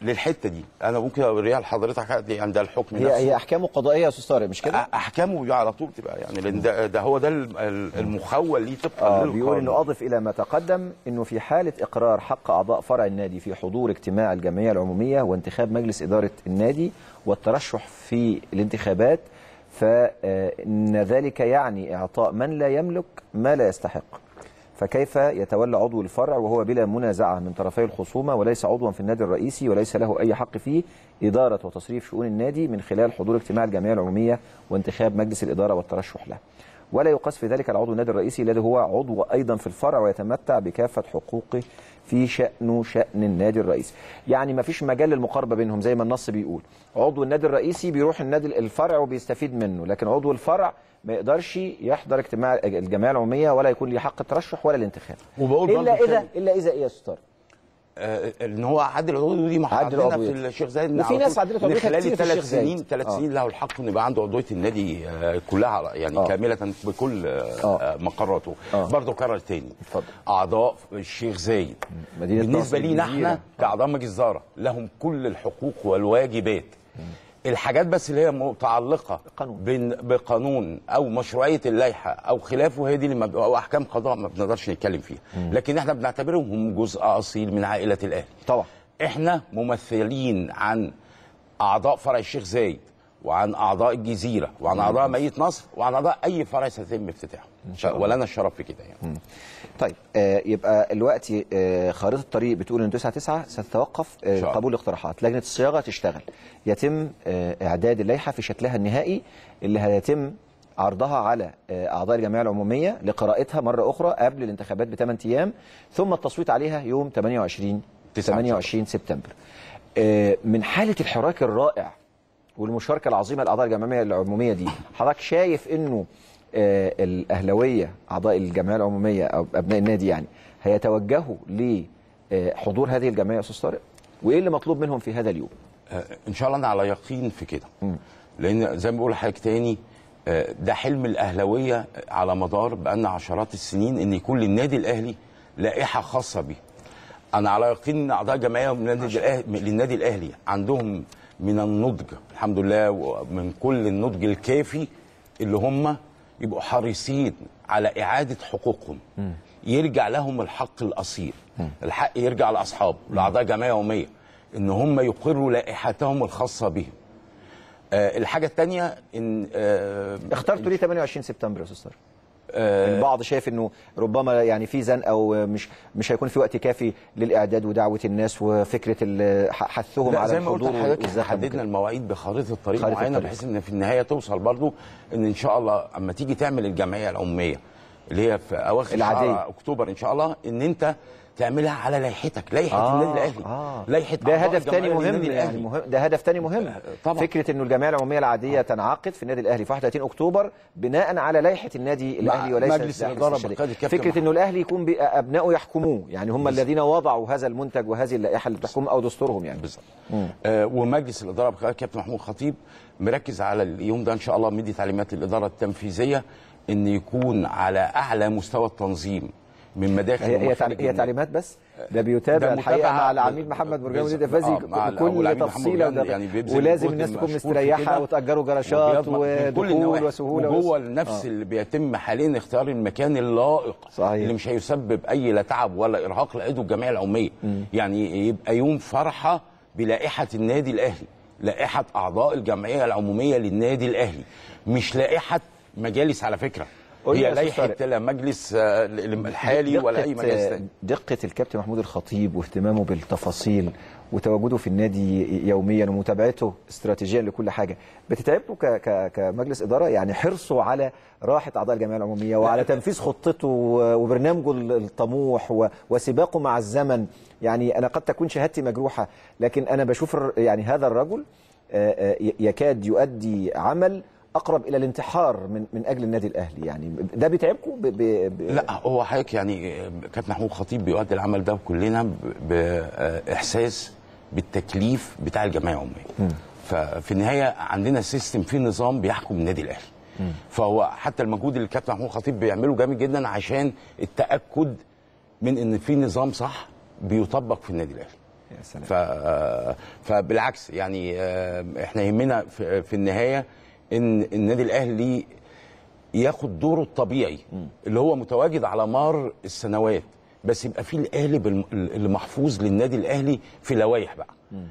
للحتة دي أنا ممكن اوريها لحضرتك عند الحكم هي نفسه هي أحكامه قضائية يا أستاذ طارق مش كده؟ أحكامه على طول تبقى يعني لأن ده, ده هو ده ال- ال- المخول ليه طبقا آه. بيقول إنه أضف إلى ما تقدم إنه في حالة إقرار حق أعضاء فرع النادي في حضور اجتماع الجمعية العمومية وانتخاب مجلس إدارة النادي والترشح في الانتخابات فإن ذلك يعني إعطاء من لا يملك ما لا يستحق فكيف يتولى عضو الفرع وهو بلا منازعة من طرفي الخصومة وليس عضوا في النادي الرئيسي وليس له أي حق فيه إدارة وتصريف شؤون النادي من خلال حضور اجتماع الجمعية العمومية وانتخاب مجلس الإدارة والترشح له. ولا يقاس في ذلك على عضو النادي الرئيسي الذي هو عضو أيضا في الفرع ويتمتع بكافة حقوقه في شأنه شأن النادي الرئيسي. يعني ما فيش مجال للمقاربة بينهم زي ما النص بيقول. عضو النادي الرئيسي بيروح النادي الفرع وبيستفيد منه، لكن عضو الفرع ما يقدرش يحضر اجتماع الجمعية العمومية ولا يكون له حق الترشح ولا الانتخاب. وبقول إلا إذا. إلا إذا إيه يا أستاذ؟ آه، إن هو عدل العضوية دي العضوية. في الشيخ زايد وفي ناس عدلت عضويتها خلال ثلاث. سنين ثلاث آه. سنين له الحق إنه يبقى عنده عضوية النادي آه، كلها يعني آه. كاملة بكل آه، مقراته. برضه كرر تاني اتفضل. أعضاء الشيخ زايد بالنسبة لينا. إحنا كاعضاء مجلس اداره لهم كل الحقوق والواجبات الحاجات بس اللي هي متعلقة قانون. بقانون أو مشروعية اللائحة أو خلافه هي دي اللي ما أو أحكام قضاء ما بنقدرش نتكلم فيها. لكن إحنا بنعتبرهم هم جزء أصيل من عائلة الاهلي طبعا. إحنا ممثلين عن أعضاء فرع الشيخ زايد وعن أعضاء الجزيرة وعن أعضاء مدينه نصر وعن أعضاء أي فرع سيتم افتتاحه. إن شاء الله. ولنا الشرف في كده يعني. طيب آه يبقى الوقت آه خارطه الطريق بتقول إن 9 9 ستتوقف آه إن. قبول الاقتراحات. لجنة الصياغة تشتغل. يتم آه إعداد اللائحة في شكلها النهائي اللي هيتم عرضها على آه أعضاء الجمعية العمومية لقراءتها مرة أخرى قبل الانتخابات بثمان أيام ثم التصويت عليها يوم 28 تسعة 28 سبتمبر. آه من حالة الحراك الرائع والمشاركة العظيمة لأعضاء الجمعية العمومية دي حضرتك شايف إنه الاهلاويه أعضاء الجمعية العمومية أو أبناء النادي يعني هيتوجهوا لحضور هذه الجمعية يا أستاذ طارق؟ وإيه اللي مطلوب منهم في هذا اليوم؟ آه، إن شاء الله أنا على يقين في كده. لأن زي ما بقول لحضرتك تاني آه، ده حلم الاهلاويه على مدار بقالنا عشرات السنين إن يكون للنادي الأهلي لائحة خاصة بيه. أنا على يقين إن أعضاء جمعيه من النادي الأهلي للنادي الأهلي عندهم من النضج الحمد لله ومن كل النضج الكافي اللي هم يبقوا حريصين على إعادة حقوقهم. يرجع لهم الحق الأصيل. الحق يرجع لأصحابه لأعضاء جمعيه يومية. إن هم يقروا لائحتهم الخاصة بهم. آه الحاجة الثانية إن آه اخترتوا ليه 28 سبتمبر يا آه البعض شايف إنه ربما يعني في زنقه ومش مش هيكون في وقت كافي للإعداد ودعوة الناس وفكرة حثهم على زي ما قلت الحضور لحضرتك والزخم حددنا وكده. المواعيد بخريطه طريق معينة. بحيث إن في النهاية توصل برضو إن إن شاء الله أما تيجي تعمل الجمعية العموميه اللي هي في أواخر العادية. أكتوبر إن شاء الله إن أنت تعملها على لائحتك لائحة آه، النادي الأهلي. آه. لائحة ده هدف تاني مهم يعني. مهم ده هدف تاني مهم. طبعا. فكرة انه الجمعيه العمومية العادية تنعقد في النادي الأهلي في 31 أكتوبر بناء على لائحة النادي الأهلي وليس مجلس الكابتن فكرة. إنه الأهلي يكون أبنائه يحكموه يعني هم الذين وضعوا هذا المنتج وهذه اللائحة اللي بتحكم أو دستورهم يعني. بالظبط. آه ومجلس الإدارة بقيادة الكابتن محمود خطيب مركز على اليوم ده إن شاء الله مدي تعليمات للإدارة التنفيذية إن يكون على أعلى مستوى التنظيم. من مداخل هي هي. تعليمات بس ده بيتابع ده الحقيقة مع العميد محمد. مدير الفازي آه، مع- كل والعميد محمد تفصيله يعني ولازم الناس تكون مستريحة. وتأجروا جراشات ودخول. وسهولة وجوه النفس آه. اللي بيتم حاليا اختيار المكان اللائق صحيح. اللي مش هيسبب أي لا تعب ولا إرهاق لعضو الجمعية العمومية يعني يبقى يوم فرحة بلائحة النادي الأهلي لائحة أعضاء الجمعية العمومية للنادي الأهلي مش لائحة مجالس على فكرة هي لائحة. لا مجلس آه، الحالي ولا أي مجلس تاني؟ دقة الكابتن محمود الخطيب واهتمامه بالتفاصيل وتواجده في النادي يوميا ومتابعته استراتيجيا لكل حاجة. بتتعبوا ك ك كمجلس إدارة؟ يعني حرصه على راحة أعضاء الجمعية العمومية وعلى تنفيذ خطته وبرنامجه الطموح وسباقه مع الزمن. يعني أنا قد تكون شهادتي مجروحة لكن أنا بشوف يعني هذا الرجل آه، آه، يكاد يؤدي عمل أقرب إلى الانتحار من من أجل النادي الأهلي يعني ده بيتعبكم؟ ب... ب... ب... لا هو حضرتك يعني كابتن محمود خطيب بيؤدي العمل ده كلنا باحساس بالتكليف بتاع الجمعيه العمومية. ففي النهاية عندنا سيستم في نظام بيحكم النادي الأهلي. فهو حتى المجهود اللي الكابتن محمود خطيب بيعمله جامد جدا عشان التأكد من إن في نظام صح بيطبق في النادي الأهلي. يا سلام. ف... فبالعكس يعني آه، إحنا يهمنا في, في النهاية إن النادي الأهلي ياخد دوره الطبيعي اللي هو متواجد على مر السنوات بس يبقى فيه القالب اللي محفوظ للنادي الأهلي في لوائح بقى.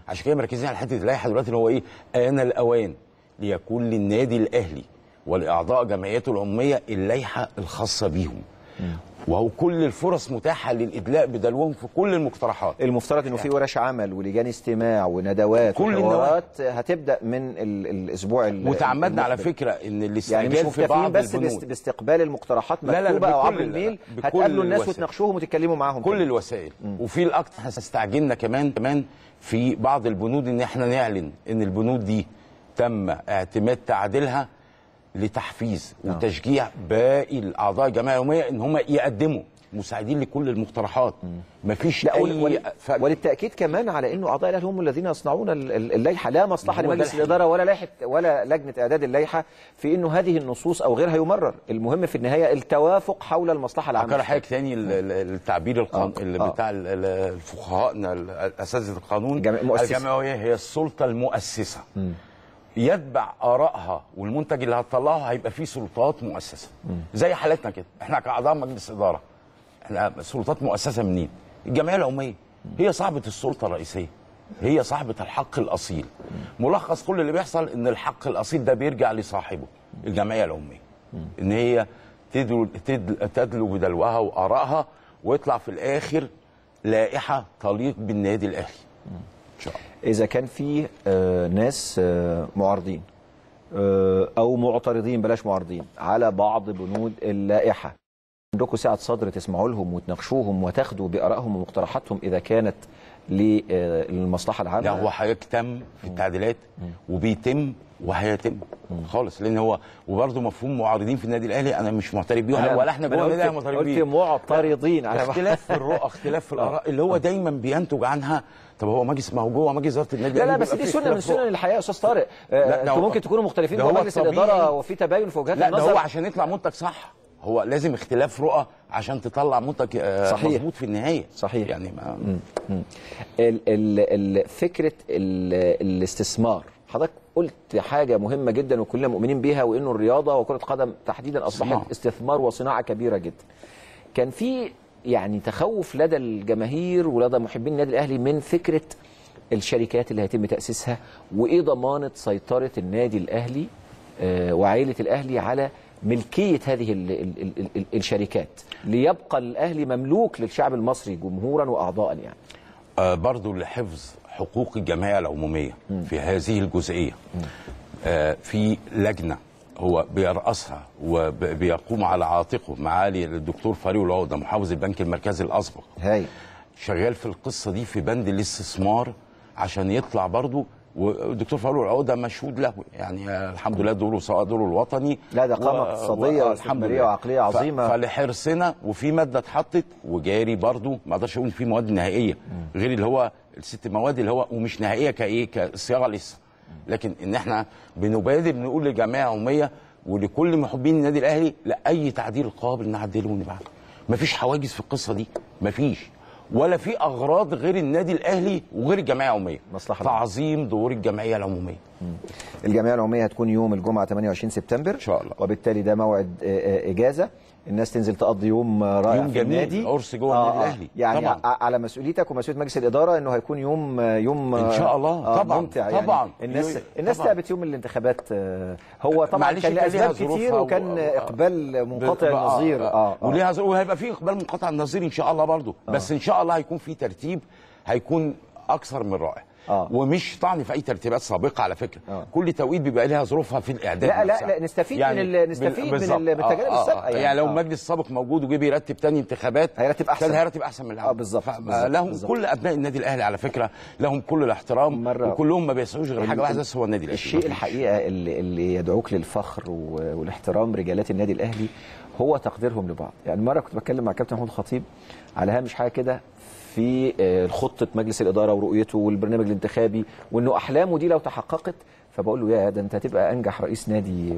عشان كده مركزين على حتة اللائحة دلوقتي اللي هو إيه؟ آن الأوان ليكون للنادي الأهلي ولأعضاء جمعيته العمومية اللائحة الخاصة بيهم. وهو كل الفرص متاحة للإدلاء بدلوهم في كل المقترحات. المفترض إنه في ورش عمل ولجان استماع وندوات كل وحوارات هتبدأ من ال... الأسبوع ال- وتعمدنا على. فكرة إن يعني الاستعجال مش في بعض بس البنود. باست- باستقبال المقترحات لا، لا، مكتوبة أو عبر الميل. هتقابلوا الناس. وتناقشوهم وتتكلموا معاهم كل. الوسائل. وفي الاكتر إحنا استعجلنا كمان كمان في بعض البنود إن إحنا نعلن إن البنود دي تم اعتماد تعديلها لتحفيز وتشجيع باقي الأعضاء الجمعيه العموميه إن هم يقدموا مساعدين لكل المقترحات مفيش لا أي. فرق. وللتأكيد كمان على إنه أعضاء الأهلي هم الذين يصنعون ال- ال- اللائحة لا مصلحة لمجلس. الإدارة ولا لائحه ولا لجنة إعداد اللائحة في إنه هذه النصوص أو غيرها يمرر المهم في النهاية التوافق حول المصلحة العامة اكرر حاجة تاني ال- ال- التعبير القان... آه. اللي آه. بتاع ال- ال- الفقهاءنا ال- اساتذه القانون الجمع- مؤسسة. الجمعويه هي السلطة المؤسسة يتبع آرائها والمنتج اللي هتطلعه هيبقى فيه سلطات مؤسسة. زي حالتنا كده. إحنا كأعضاء مجلس إدارة إحنا سلطات مؤسسة منين؟ الجمعية العمومية. هي صاحبة السلطة الرئيسية. هي صاحبة الحق الأصيل. ملخص كل اللي بيحصل إن الحق الأصيل ده بيرجع لصاحبه الجمعية العمومية. إن هي تدلو, تدل تدلو بدلوها وآرائها ويطلع في الآخر لائحة تليق بالنادي الأهلي. إن شاء الله. إذا كان في آه، ناس آه، معارضين آه، أو معترضين بلاش معارضين على بعض بنود اللائحة. عندكم سعة صدر تسمعوا لهم وتناقشوهم وتاخدوا بآرائهم ومقترحاتهم إذا كانت للمصلحة العامة. لا هو حضرتك تم في التعديلات وبيتم وهيتم خالص لأن هو وبرضه مفهوم معارضين في النادي الأهلي أنا مش معترف بيه أنا- ولا إحنا جوه النادي الاهلي معترفين قلت بيه معترضين على اختلاف في الرؤى [laughs] اختلاف في الآراء اللي هو دايما بينتج عنها. طب هو مجلس ما هو جوه مجلس اداره النادي لا لا بس دي سنة من. سنن الحياة يا أستاذ طارق. آه، أنتوا هو- ممكن تكونوا مختلفين جوه مجلس. الإدارة وفي تباين في وجهات لا ده النظر. هو عشان يطلع منتج صح. هو لازم اختلاف رؤى عشان تطلع منتج آه، صحيح. مظبوط في النهاية صحيح. يعني ما ال ال ال فكرة ال الاستثمار حضرتك قلت حاجة مهمة جدا وكلنا مؤمنين بيها وإنه الرياضة وكرة القدم تحديدا أصبحت صناعة. استثمار وصناعة كبيرة جدا كان في يعني تخوف لدى الجماهير ولدى محبين النادي الأهلي من فكرة الشركات اللي هيتم تأسيسها وإيه ضمانة سيطرة النادي الأهلي آه، وعائلة الأهلي على ملكية هذه ال ال ال ال ال الشركات ليبقى الأهلي مملوك للشعب المصري جمهورا واعضاء يعني. آه، برضو لحفظ حقوق الجمعية العمومية في هذه الجزئية. آه، في لجنة هو بيرأسها وبيقوم على عاتقه معالي الدكتور فاروق العوده محافظ البنك المركزي الأسبق. هاي. شغال في القصة دي في بند الاستثمار عشان يطلع برضو والدكتور فاروق العوده مشهود له. يعني الحمد لله دوره سواء دوره الوطني لا، ده قامة اقتصادية آه، واستثمارية وعقلية ف- عظيمة. فلحرصنا وفي مادة اتحطت وجاري برضو ما أقدرش أقول في مواد نهائية غير اللي هو الست مواد اللي هو ومش نهائية كايه كصياغة لسه. لكن إن إحنا بنبادر نقول للجمعيه العموميه ولكل محبين النادي الأهلي لا أي تعديل قابل نعدله ونبعته مفيش حواجز في القصة دي. مفيش. ولا في أغراض غير النادي الأهلي وغير الجمعية العمومية. مصلحة تعظيم دور الجمعية العمومية. الجمعية العمومية هتكون يوم الجمعة 28 سبتمبر. إن شاء الله. وبالتالي ده موعد إجازة. الناس تنزل تقضي يوم آه، رائع يوم في النادي عرس جوه النادي الأهلي. يعني طبعاً. على مسؤوليتك ومسؤولية مجلس الإدارة إنه هيكون يوم آه، يوم إن شاء الله. طبعاً. ممتع يعني طبعاً. الناس الناس. تعبت يوم الانتخابات آه، هو طبعا كان لاسباب كتير وكان و- إقبال منقطع النظير آه, آه. وليها ظروف وهيبقى في إقبال منقطع النظير إن شاء الله برضو بس إن شاء الله هيكون في ترتيب هيكون أكثر من رائع آه. ومش طعن في أي ترتيبات سابقة على فكرة آه. كل توقيت بيبقى لها ظروفها في الاعداد لا لا. لا نستفيد من ال- نستفيد من بالظبط. ال- من التجارب السابقة يعني, يعني. يعني لو آه. المجلس السابق موجود وجه بيرتب تاني انتخابات هيرتب أحسن. كان هيرتب أحسن من الأول آه، بالظبط، لهم بالظبط. كل أبناء النادي الأهلي على فكرة لهم كل الاحترام مرة- وكلهم ما بيسعوش غير حاجة واحدة بس هو النادي الأهلي الشيء. الحقيقة اللي, اللي يدعوك للفخر والاحترام رجالات النادي الأهلي هو تقديرهم لبعض يعني مرة كنت بتكلم مع كابتن محمود الخطيب على هامش حاجة كده في آه، خطه مجلس الإدارة ورؤيته والبرنامج الانتخابي وإنه أحلامه دي لو تحققت فبقول له يا ده أنت هتبقى أنجح رئيس نادي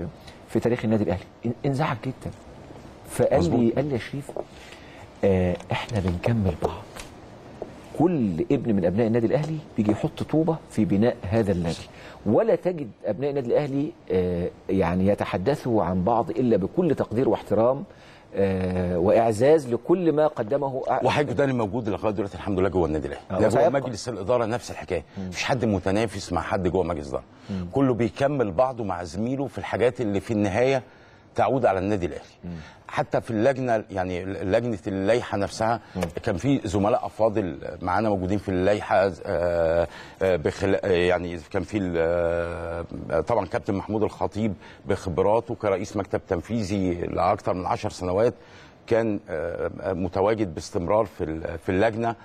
في تاريخ النادي الأهلي. إن- انزعج جدا. فقال لي. قال لي يا شريف آه إحنا بنكمل بعض. كل ابن من أبناء النادي الأهلي بيجي يحط طوبة في بناء هذا النادي. ولا تجد أبناء النادي الأهلي آه، يعني يتحدثوا عن بعض إلا بكل تقدير واحترام. وإعزاز لكل ما قدمه وحاجة ده اللي موجود لغاية دلوقتي الحمد لله جوه النادي آه، الاهلي ده جوه وسيبقى. مجلس الإدارة نفس الحكاية. مفيش حد متنافس مع حد جوه مجلس الإدارة. كله بيكمل بعضه مع زميله في الحاجات اللي في النهاية تعود على النادي الأهلي. حتى في اللجنة يعني لجنة اللائحة نفسها كان في زملاء أفاضل معانا موجودين في اللائحة آه، آه، بخل... يعني كان في ال- آه، طبعا كابتن محمود الخطيب بخبراته كرئيس مكتب تنفيذي لأكثر من عشر سنوات كان متواجد باستمرار في في اللجنة.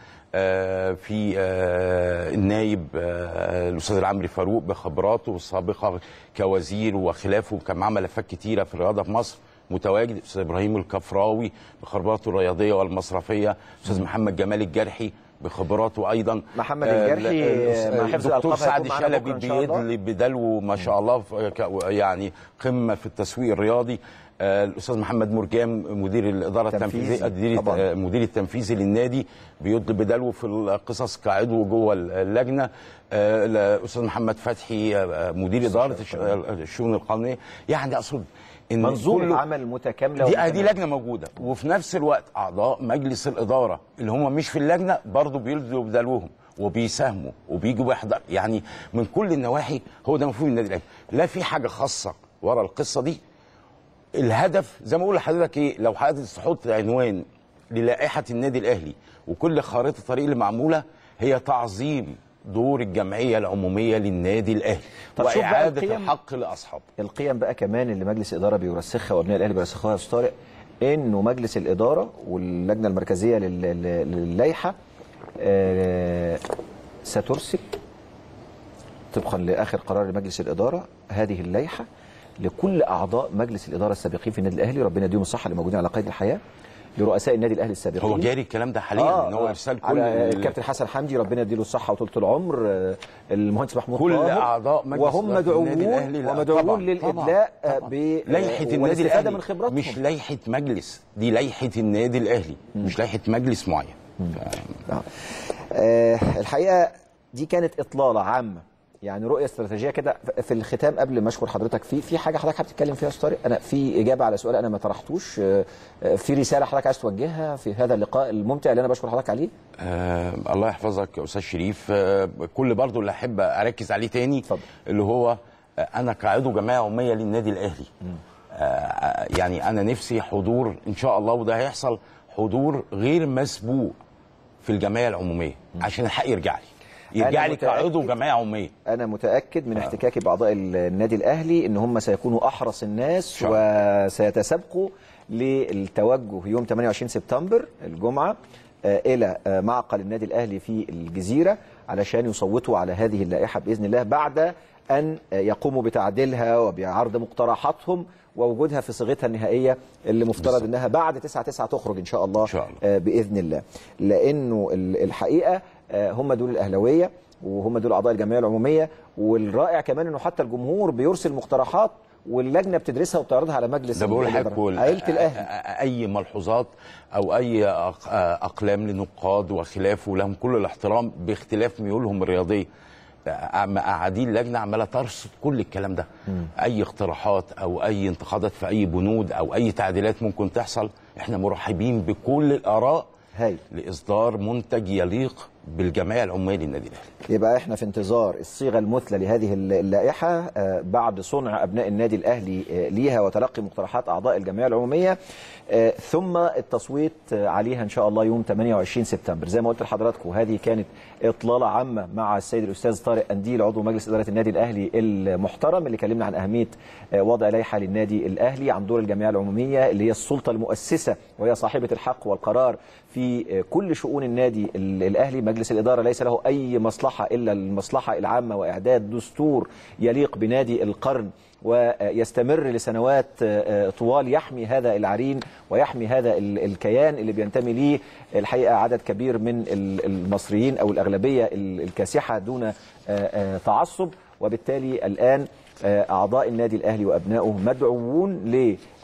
في آه، النايب آه، الأستاذ العمري فاروق بخبراته السابقة كوزير وخلافه كان معاه ملفات كتيرة في الرياضة في مصر متواجد الاستاذ إبراهيم الكفراوي بخبراته الرياضية والمصرفية الاستاذ محمد جمال الجرحي بخبراته أيضا. محمد آه، الجرحي، ال- مع حفظ الدكتور سعد الله. بيدلي بدلو ما شاء الله يعني قمة في التسويق الرياضي. آه، الأستاذ محمد مرجان مدير الإدارة تنفيذي، التنفيذية. آه، المدير التنفيذي للنادي بيدلي بدلو في القصص كعضو جوه اللجنة. آه، الأستاذ محمد فتحي آه، مدير إدارة الش- الشؤون القانونية. يعني أقصد إن منظومه عمل متكاملة دي دي ومتماسكة. لجنة موجودة. وفي نفس الوقت أعضاء مجلس الإدارة اللي هم مش في اللجنة برضه بيلدوا بدلوهم وبيساهموا وبيجوا بيحضر يعني من كل النواحي هو ده مفهوم النادي الأهلي. لا في حاجة خاصة ورا القصة دي. الهدف زي ما أقول لحضرتك إيه لو حضرتك تحط عنوان للائحة النادي الأهلي وكل خارطه الطريق اللي معمولة هي تعظيم دور الجمعية العمومية للنادي الأهلي طب وإعادة القيم- الحق لأصحابه. القيم بقى كمان اللي مجلس الاداره بيرسخها وأبناء الأهلي بيرسخوها يا أستاذ طارق إنه مجلس الإدارة واللجنة المركزية لل- لل- للائحه آه، سترسل طبقا لآخر قرار لمجلس الإدارة هذه اللائحة لكل أعضاء مجلس الإدارة السابقين في النادي الأهلي. ربنا يديهم الصحة اللي موجودين على قيد الحياة. لرؤساء النادي الأهلي السابقين. هو جاري الكلام ده حاليا آه إن هو آه. ارسال كل على ال- الكابتن حسن حمدي ربنا يديله الصحة وطولة العمر آه، المهندس محمود كل طاهر. أعضاء مجلس وهم مدعوون ومدعوون للادلاء طبعاً، آه، طبعاً. ب لائحة النادي الأهلي. من خبراتهم. مش لائحة مجلس دي لائحة النادي الأهلي مش لائحة مجلس معين. آه. آه، الحقيقة دي كانت إطلالة عامة. يعني رؤية استراتيجية كده في الختام قبل ما أشكر حضرتك في في حاجة حضرتك حابب تتكلم فيها يا طارق؟ أنا في إجابة على سؤال أنا ما طرحتوش آه، آه، في رسالة حضرتك عايز توجهها في هذا اللقاء الممتع اللي أنا بشكر حضرتك عليه؟ آه الله يحفظك يا أستاذ شريف. آه كل برضو اللي أحب أركز عليه تاني اتفضل. اللي هو آه أنا كعضو جمعيه عموميه للنادي الأهلي. آه يعني أنا نفسي حضور إن شاء الله وده هيحصل حضور غير مسبوق في الجمعية العمومية عشان الحق يرجع لي. يرجع لي كعضو جمعيه عمومية أنا متأكد من احتكاكي باعضاء النادي الأهلي إن هم سيكونوا أحرص الناس شاء وسيتسابقوا للتوجه يوم 28 سبتمبر الجمعة آه، إلى آه، معقل النادي الأهلي في الجزيرة علشان يصوتوا على هذه اللائحة بإذن الله بعد أن آه، يقوموا بتعديلها وبعرض مقترحاتهم ووجودها في صيغتها النهائية اللي مفترض. إنها بعد 9 9 تخرج إن شاء الله إن شاء الله. آه، بإذن الله لأنه ال- الحقيقة آه، هم دول الأهلاوية وهم دول أعضاء الجمعية العمومية. والرائع كمان إنه حتى الجمهور بيرسل مقترحات واللجنة بتدرسها وبتعرضها على مجلس ده بقول. لحضرتك الأهلي. آه، أي ملحوظات أو أي آه، أقلام لنقاد وخلافه لهم كل الاحترام باختلاف ميولهم الرياضية. قاعدين لجنة عمالة ترصد كل الكلام ده. أي اقتراحات أو أي انتقادات في أي بنود أو أي تعديلات ممكن تحصل إحنا مرحبين بكل الآراء هايل. لإصدار منتج يليق بالجمعية العمومية للنادي الأهلي. يبقى إحنا في انتظار الصيغة المثلى لهذه اللائحة آه، بعد صنع أبناء النادي الأهلي آه، ليها وتلقي مقترحات أعضاء الجمعية العمومية آه، ثم التصويت عليها إن شاء الله يوم 28 سبتمبر. زي ما قلت لحضراتكم هذه كانت إطلالة عامة مع السيد الأستاذ طارق أنديل عضو مجلس إدارة النادي الأهلي المحترم اللي كلمنا عن أهمية آه، وضع لائحة للنادي الأهلي عن دور الجمعية العمومية اللي هي السلطة المؤسسة وهي صاحبة الحق والقرار في آه، كل شؤون النادي ال- الأهلي. مجلس الإدارة ليس له أي مصلحة إلا المصلحة العامة وإعداد دستور يليق بنادي القرن. ويستمر لسنوات آه، طوال يحمي هذا العرين ويحمي هذا ال- الكيان اللي بينتمي ليه الحقيقة عدد كبير من ال- المصريين أو الأغلبية ال- الكاسحة دون آه، آه، تعصب. وبالتالي الآن آه، أعضاء النادي الأهلي وأبنائه مدعوون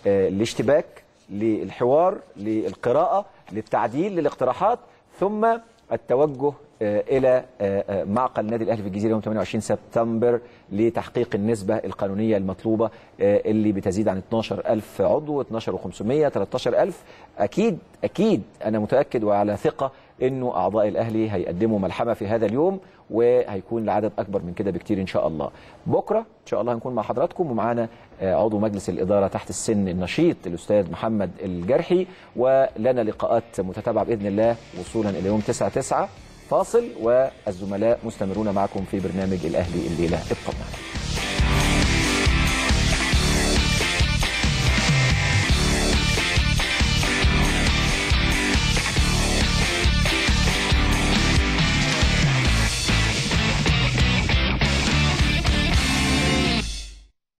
للاشتباك للحوار للقراءة للتعديل للاقتراحات ثم التوجه آه، إلى آه، آه، معقل النادي الأهلي في الجزيرة يوم 28 سبتمبر لتحقيق النسبة القانونية المطلوبة آه، اللي بتزيد عن 12000 عضو 12500 13000 أكيد أكيد أنا متأكد وعلى ثقة إنه أعضاء الأهلي هيقدموا ملحمة في هذا اليوم وهيكون العدد أكبر من كده بكتير إن شاء الله. بكرة إن شاء الله هنكون مع حضراتكم ومعانا آه، عضو مجلس الإدارة تحت السن النشيط الأستاذ محمد الجرحي ولنا لقاءات متتابعة بإذن الله وصولا إلى يوم 9 9 فاصل والزملاء مستمرون معكم في برنامج الأهلي الليلة. ابقوا معنا.